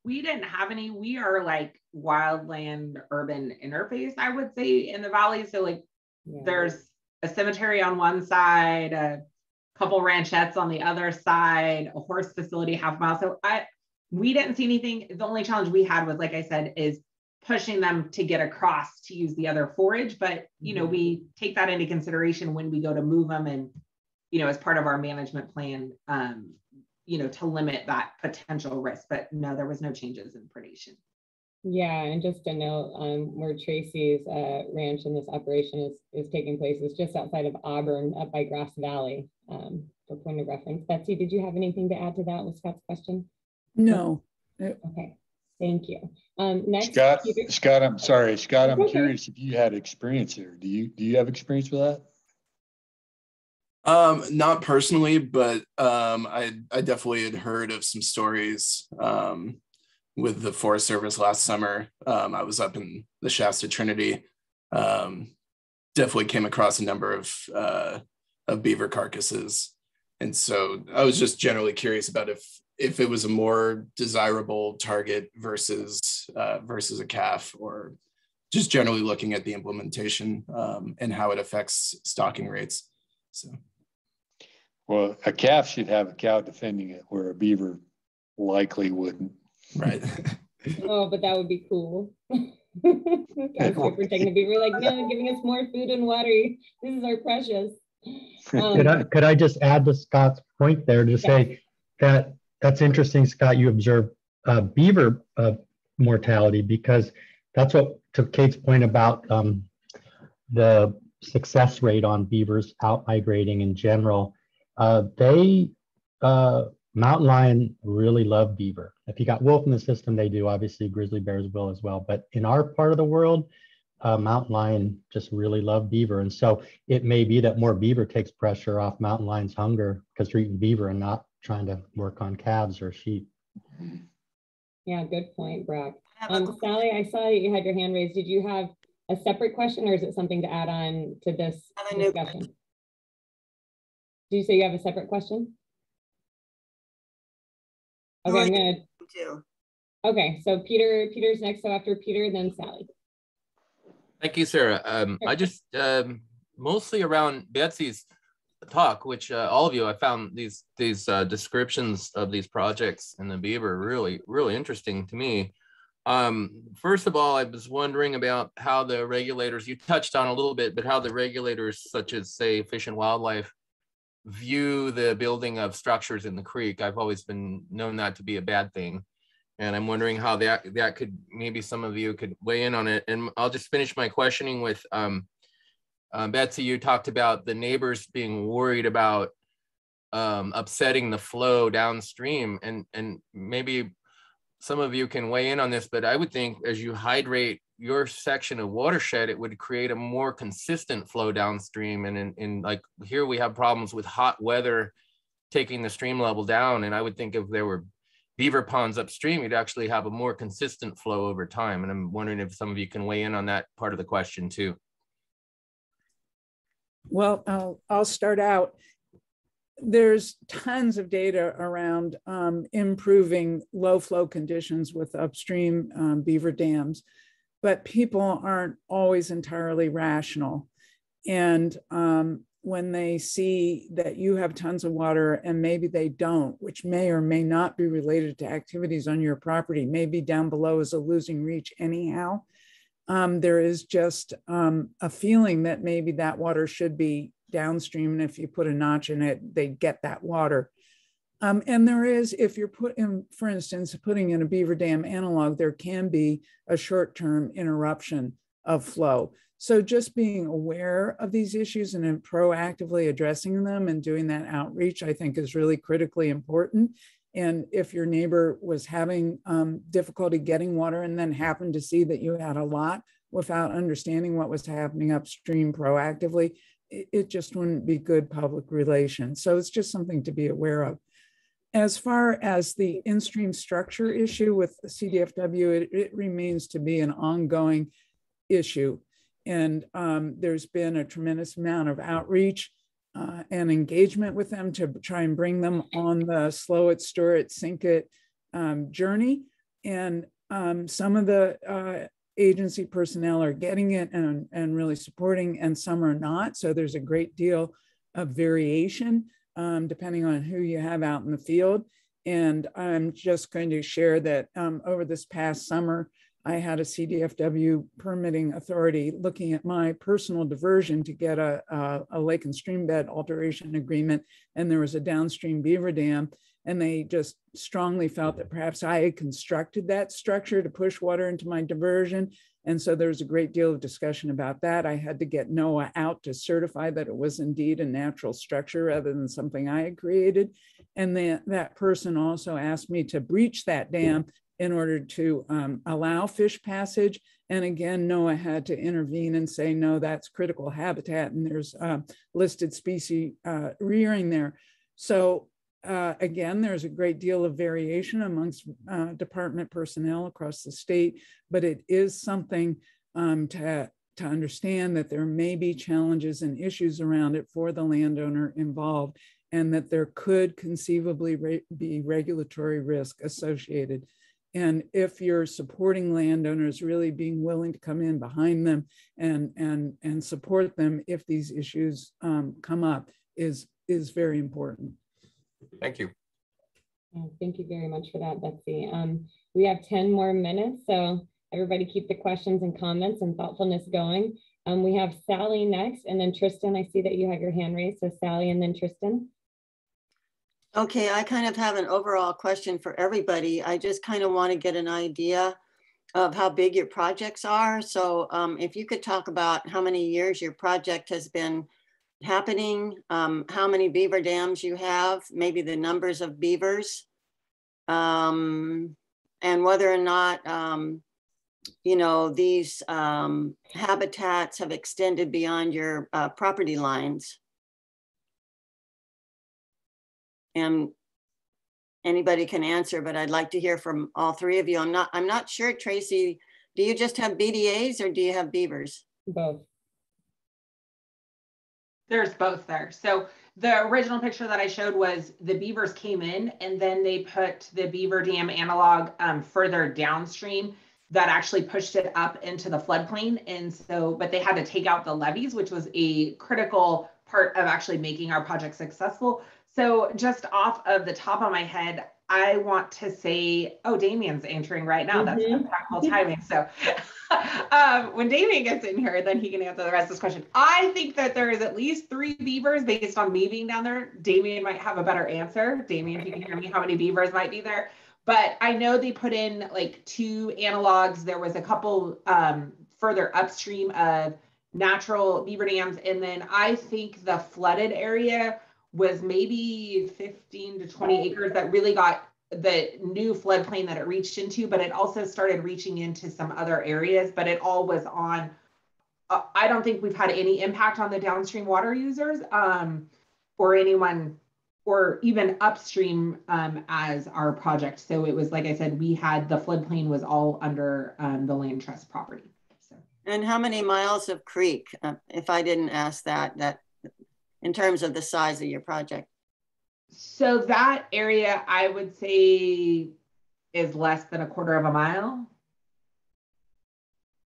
We didn't have any. We are like wildland urban interface, I would say, in the valley. So like yeah. there's a cemetery on one side, a couple ranchettes on the other side, a horse facility half mile. So I we didn't see anything. The only challenge we had was, like I said, is pushing them to get across to use the other forage. But you know, mm-hmm. we take that into consideration when we go to move them and you know, as part of our management plan, um, you know, to limit that potential risk. But no, there was no changes in predation. Yeah, and just to note, um, where Tracy's uh, ranch and this operation is, is taking place is just outside of Auburn, up by Grass Valley, um, for point of reference. Betsy, did you have anything to add to that with Scott's question? No. Okay, thank you. Um, next, Scott, Peter- Scott, I'm sorry, Scott, I'm Okay. curious if you had experience here. Do you, do you have experience with that? Um, not personally, but um, I I definitely had heard of some stories um, with the Forest Service last summer. Um, I was up in the Shasta Trinity. Um, definitely came across a number of uh, of beaver carcasses, and so I was just generally curious about if if it was a more desirable target versus uh, versus a calf, or just generally looking at the implementation um, and how it affects stocking rates. So. Well, a calf should have a cow defending it where a beaver likely wouldn't. Right. Oh, but that would be cool. Guys, we're protecting the beaver, like, no, giving us more food and water. This is our precious. Um, Could I, could I just add to Scott's point there to say that that's interesting, Scott, you observe uh, beaver uh, mortality because that's what, to Kate's point about um, the success rate on beavers out migrating in general, uh, they, uh, mountain lion really love beaver. If you got wolf in the system, they do. Obviously, grizzly bears will as well. But in our part of the world, uh, mountain lion just really love beaver. And so it may be that more beaver takes pressure off mountain lion's hunger because they're eating beaver and not trying to work on calves or sheep. Yeah, good point, Brock. Um, Sally, I saw that you had your hand raised. Did you have a separate question or is it something to add on to this have new discussion? Did you say you have a separate question? Okay, I'm gonna, too. okay, so Peter, Peter's next. So after Peter, then Sally. Thank you, Sarah. Um, I just um, mostly around Betsy's talk, which uh, all of you, I found these these uh, descriptions of these projects in the Beaver really really interesting to me. Um, first of all, I was wondering about how the regulators you touched on a little bit, but how the regulators, such as say Fish and Wildlife, view the building of structures in the creek. I've always been known that to be a bad thing and I'm wondering how that that could maybe some of you could weigh in on it. And I'll just finish my questioning with um, uh, Betsy. You talked about the neighbors being worried about um, upsetting the flow downstream, and and maybe some of you can weigh in on this. But I would think as you hydrate your section of watershed, it would create a more consistent flow downstream. And in, in like here we have problems with hot weather taking the stream level down, and I would think if there were beaver ponds upstream, you'd actually have a more consistent flow over time. And I'm wondering if some of you can weigh in on that part of the question too. Well, I'll, I'll start out. There's tons of data around um, improving low flow conditions with upstream um, beaver dams, but people aren't always entirely rational. And um, when they see that you have tons of water and maybe they don't, which may or may not be related to activities on your property, maybe down below is a losing reach anyhow. Um, there is just um, a feeling that maybe that water should be downstream. And if you put a notch in it, they get that water. Um, and there is, if you're putting, for instance, putting in a beaver dam analog, there can be a short term interruption of flow. So just being aware of these issues and proactively addressing them and doing that outreach, I think is really critically important. And if your neighbor was having um, difficulty getting water and then happened to see that you had a lot without understanding what was happening upstream proactively, it, it just wouldn't be good public relations. So it's just something to be aware of. As far as the in-stream structure issue with CDFW, it, it remains to be an ongoing issue. And um, there's been a tremendous amount of outreach uh, and engagement with them to try and bring them on the slow it, store it, sink it um, journey. And um, some of the uh, agency personnel are getting it and, and really supporting, and some are not. So there's a great deal of variation. Um, depending on who you have out in the field. And I'm just going to share that um, over this past summer, I had a CDFW permitting authority looking at my personal diversion to get a, a, a, lake and stream bed alteration agreement. And there was a downstream beaver dam. And they just strongly felt that perhaps I had constructed that structure to push water into my diversion. And so there was a great deal of discussion about that. I had to get NOAA out to certify that it was indeed a natural structure rather than something I had created. And then that person also asked me to breach that dam in order to um, allow fish passage. And again, NOAA had to intervene and say, no, that's critical habitat and there's uh, listed species uh, rearing there. So uh, again, there's a great deal of variation amongst uh, department personnel across the state, but it is something um, to, to understand that there may be challenges and issues around it for the landowner involved and that there could conceivably re be regulatory risk associated. And if you're supporting landowners, really being willing to come in behind them and, and, and support them if these issues um, come up is, is very important. Thank you. thank you very much for that, Betsy. Um, we have 10 more minutes, so everybody keep the questions and comments and thoughtfulness going. Um, we have Sally next, and then Tristan, I see that you have your hand raised, so Sally and then Tristan. Okay, I kind of have an overall question for everybody. I just kind of want to get an idea of how big your projects are. So um, if you could talk about how many years your project has been happening, um, how many beaver dams you have, maybe the numbers of beavers, um, and whether or not, um, you know, these um, habitats have extended beyond your uh, property lines. and anybody can answer, but I'd like to hear from all three of you. I'm not, I'm not sure, Tracy, do you just have BDAs or do you have beavers? Both. There's both there. So the original picture that I showed was the beavers came in and then they put the beaver dam analog um, further downstream that actually pushed it up into the floodplain. And so, but they had to take out the levees, which was a critical part of actually making our project successful. So just off of the top of my head, I want to say, oh, Damien's entering right now. That's mm-hmm. impeccable timing. So um, when Damien gets in here, then he can answer the rest of this question. I think that there is at least three beavers based on me being down there. Damien might have a better answer. Damien, if you can hear me, how many beavers might be there? But I know they put in like two analogs. There was a couple um, further upstream of natural beaver dams. And then I think the flooded area was maybe 15 to 20 acres that really got the new floodplain that it reached into, but it also started reaching into some other areas, but it all was on, uh, I don't think we've had any impact on the downstream water users um, or anyone or even upstream um, as our project. So it was, like I said, we had the floodplain was all under um, the land trust property. And how many miles of creek, uh, if I didn't ask that, that in terms of the size of your project? So that area, I would say, is less than a quarter of a mile.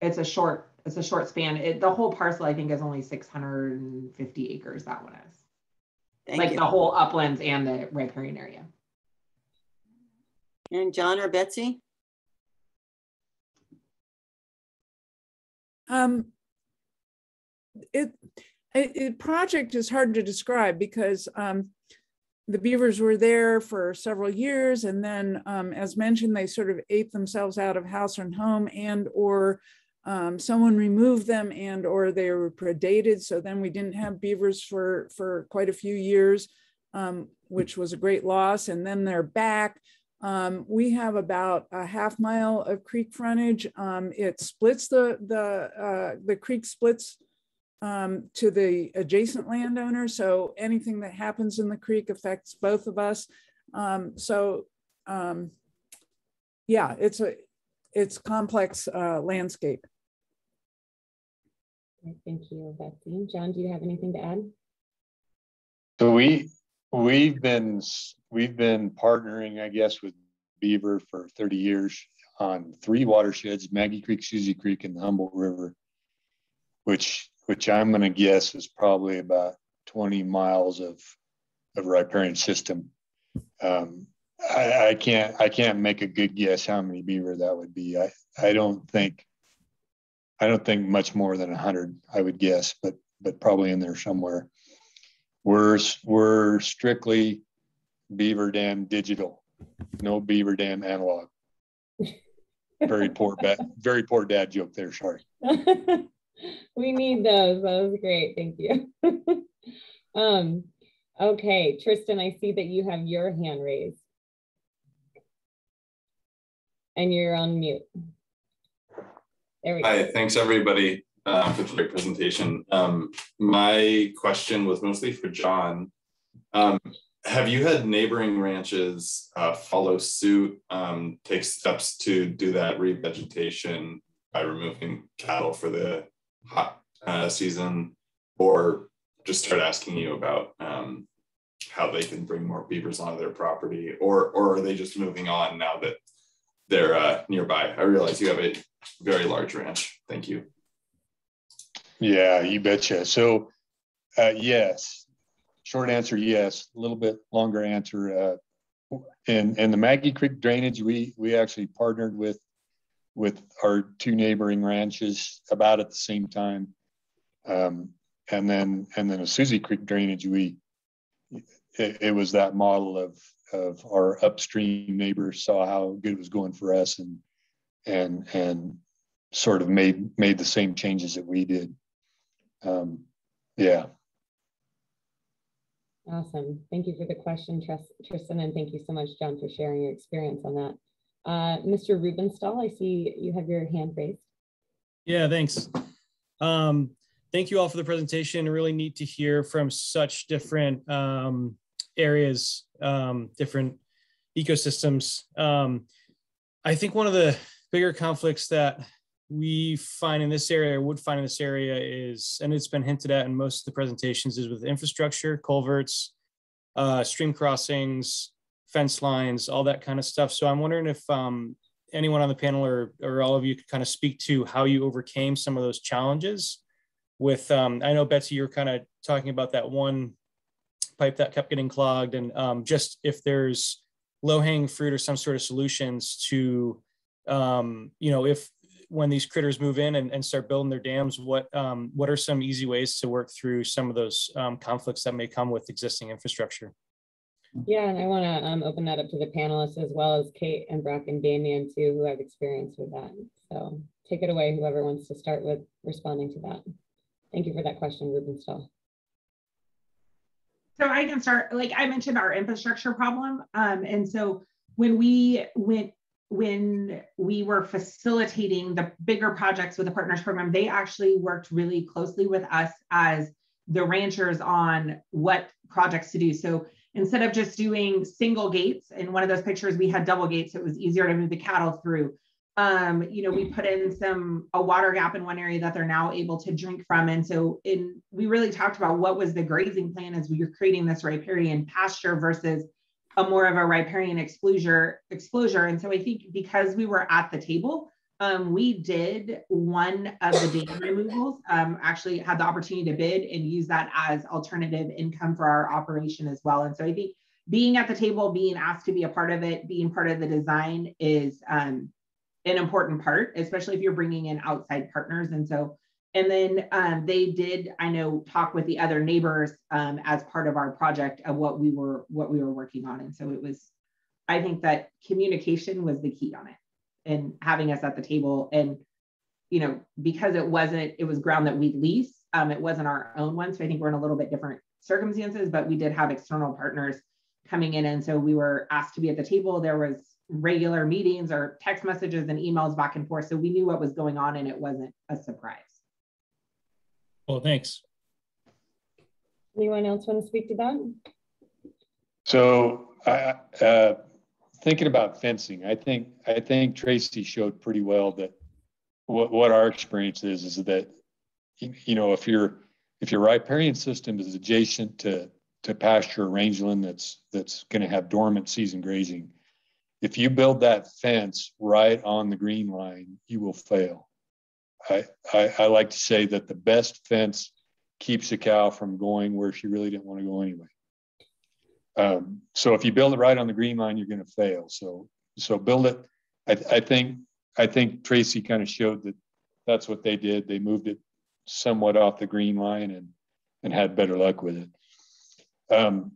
It's a short, it's a short span. It, the whole parcel, I think, is only 650 acres. That one is. Thank like you. the whole uplands and the riparian area. And Jon or Betsy? Um, it a, project is hard to describe because um, the beavers were there for several years and then um, as mentioned they sort of ate themselves out of house and home and or um, someone removed them and or they were predated. So then we didn't have beavers for for quite a few years um, which was a great loss. And then they're back. Um, we have about a half mile of creek frontage. Um, it splits the the uh, the creek splits um, to the adjacent landowner. So anything that happens in the creek affects both of us. Um, so um, yeah, it's a it's complex uh, landscape. Thank you, Betsy. Jon, do you have anything to add? So we we've been we've been partnering, I guess, with Beaver for 30 years on three watersheds: Maggie Creek, Susie Creek, and the Humboldt River, which which I'm going to guess is probably about 20 miles of of riparian system. Um, I, I, can't I can't make a good guess how many beaver that would be. I, I don't think I don't think much more than hundred. I would guess, but but probably in there somewhere. We're we're strictly beaver dam digital, no beaver dam analog. Very poor, very poor dad joke there. Sorry. we need those. That was great. Thank you. um, okay, Tristan, I see that you have your hand raised. And you're on mute. There we go. Hi, thanks everybody uh, for the presentation. Um, my question was mostly for Jon. Um, have you had neighboring ranches uh, follow suit, um, take steps to do that revegetation by removing cattle for the hot uh, season, or just start asking you about um, how they can bring more beavers onto their property, or or are they just moving on now that they're uh, nearby? I realize you have a very large ranch. Thank you. Yeah, you betcha. So, uh, yes, short answer, yes. A little bit longer answer. Uh, in in the Maggie Creek drainage, we we actually partnered with with our two neighboring ranches about at the same time. Um, and then and then a Susie Creek drainage, we it, it, was that model of of our upstream neighbors saw how good it was going for us and and and sort of made made the same changes that we did. Um, yeah. Awesome. Thank you for the question, Tristan, and thank you so much, Jon, for sharing your experience on that. Uh, Mr. Rubenstall, I see you have your hand raised. Yeah, thanks. Um, thank you all for the presentation. Really neat to hear from such different um, areas, um, different ecosystems. Um, I think one of the bigger conflicts that we find in this area, or would find in this area, is, and it's been hinted at in most of the presentations, is with infrastructure, culverts, uh, stream crossings, fence lines, all that kind of stuff. So I'm wondering if um, anyone on the panel or, or all of you could kind of speak to how you overcame some of those challenges. With, um, I know Betsy, you're kind of talking about that one pipe that kept getting clogged, and um, just if there's low hanging fruit or some sort of solutions to um, you know, if when these critters move in and, and start building their dams, what um, what are some easy ways to work through some of those um, conflicts that may come with existing infrastructure? Yeah, and I want to um, open that up to the panelists as well as Kate and Brock and Damien too, who have experience with that. So take it away, whoever wants to start with responding to that. Thank you for that question, Rubenstall. So I can start, like I mentioned our infrastructure problem. Um, and so when we went when we were facilitating the bigger projects with the partners program, they actually worked really closely with us as the ranchers on what projects to do. So instead of just doing single gates, in one of those pictures, we had double gates. So it was easier to move the cattle through. Um, you know, we put in some a water gap in one area that they're now able to drink from. And so in we really talked about what was the grazing plan as we were creating this riparian pasture versus a more of a riparian exposure exposure. And so I think because we were at the table, um, we did one of the dam removals, um, actually had the opportunity to bid and use that as alternative income for our operation as well. And so I think being at the table, being asked to be a part of it, being part of the design is um, an important part, especially if you're bringing in outside partners. And so and then um, they did, I know, talk with the other neighbors um, as part of our project of what we were what we were working on. And so it was, I think that communication was the key on it, and having us at the table. And you know, because it wasn't, it was ground that we lease. Um, it wasn't our own one, so I think we're in a little bit different circumstances. But we did have external partners coming in, and so we were asked to be at the table. There was regular meetings or text messages and emails back and forth, so we knew what was going on, and it wasn't a surprise. Well, thanks. Anyone else want to speak to that? So, uh, thinking about fencing, I think I think Tracy showed pretty well that what, what our experience is is that you know if your if your riparian system is adjacent to to pasture or rangeland that's that's going to have dormant season grazing, if you build that fence right on the green line, you will fail. I, I, I like to say that the best fence keeps a cow from going where she really didn't want to go anyway. Um, so if you build it right on the green line, you're going to fail. So so build it. I, I think I think Tracy kind of showed that that's what they did. They moved it somewhat off the green line and and had better luck with it. Um,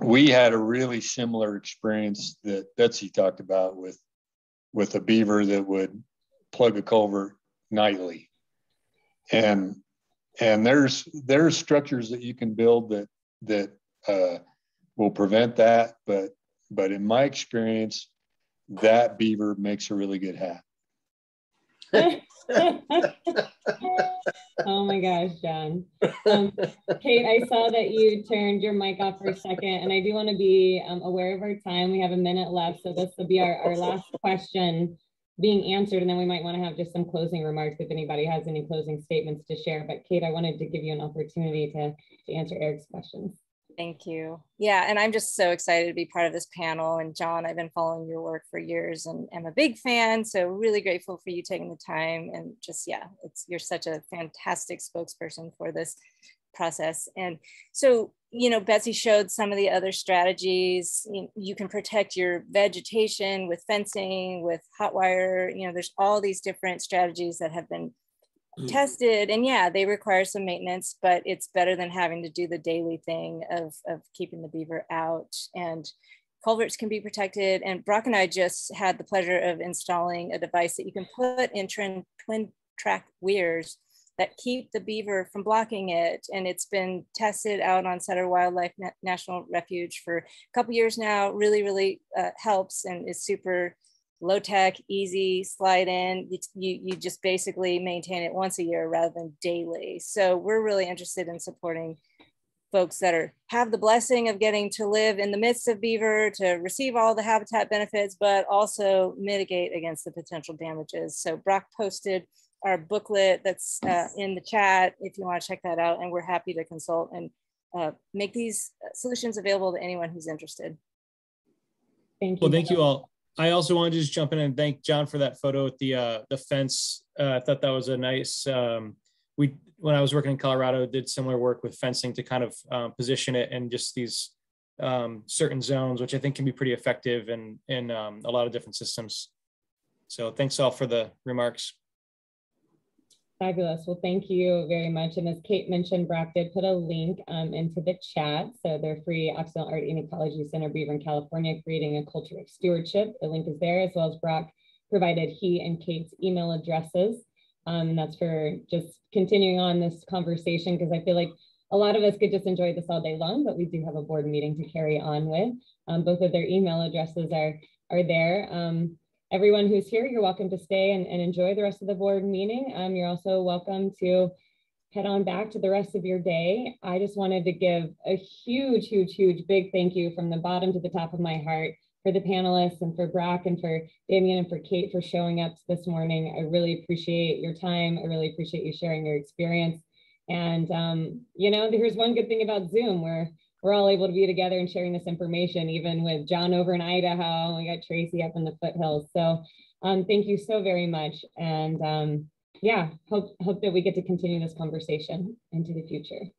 we had a really similar experience that Betsy talked about with with a beaver that would plug a culvert nightly, and and there's there's structures that you can build that that uh, will prevent that, but but in my experience, that beaver makes a really good hat. oh my gosh, Jon. Um, Kate, I saw that you turned your mic off for a second, and I do want to be um, aware of our time. We have a minute left, so this will be our, our last question being answered, and then we might want to have just some closing remarks if anybody has any closing statements to share. But Kate, I wanted to give you an opportunity to, to answer Eric's questions. Thank you. Yeah, and I'm just so excited to be part of this panel. And Jon, I've been following your work for years and am a big fan. So really grateful for you taking the time and just yeah, it's you're such a fantastic spokesperson for this process. And so, you know, Betsy showed some of the other strategies. You, can protect your vegetation with fencing, with hot wire. You know, there's all these different strategies that have been. Tested and yeah they require some maintenance but it's better than having to do the daily thing of, of keeping the beaver out and culverts can be protected and brock and i just had the pleasure of installing a device that you can put in twin, twin track weirs that keep the beaver from blocking it and it's been tested out on Sutter Wildlife National Refuge for a couple years now really really uh, helps and is super low tech, easy, slide in. You, you, you just basically maintain it once a year rather than daily. So we're really interested in supporting folks that are have the blessing of getting to live in the midst of beaver to receive all the habitat benefits but also mitigate against the potential damages so brock posted our booklet that's uh, in the chat if you want to check that out and we're happy to consult and uh, make these solutions available to anyone who's interested thank you well thank you all I also want to just jump in and thank Jon for that photo with the uh, the fence. Uh, I thought that was a nice. Um, we when I was working in Colorado, did similar work with fencing to kind of um, position it in just these um, certain zones, which I think can be pretty effective in in um, a lot of different systems. So thanks all for the remarks. Fabulous. Well, thank you very much. And as Kate mentioned, Brock did put a link um, into the chat. So they're free Occidental Art and Ecology Center, Beaver in California, creating a culture of stewardship. The link is there, as well as Brock provided he and Kate's email addresses. Um, that's for just continuing on this conversation, because I feel like a lot of us could just enjoy this all day long, but we do have a board meeting to carry on with. Um, both of their email addresses are, are there. Um, everyone who's here, you're welcome to stay and, and enjoy the rest of the board meeting. Um, you're also welcome to head on back to the rest of your day. I just wanted to give a huge, huge, huge big thank you from the bottom to the top of my heart for the panelists and for Brock and for Damien and for Kate for showing up this morning. I really appreciate your time. I really appreciate you sharing your experience. And, um, you know, here's one good thing about Zoom where we're all able to be together and sharing this information, even with Jon over in Idaho. We got Tracy up in the foothills. So um, thank you so very much. And um, yeah, hope, hope that we get to continue this conversation into the future.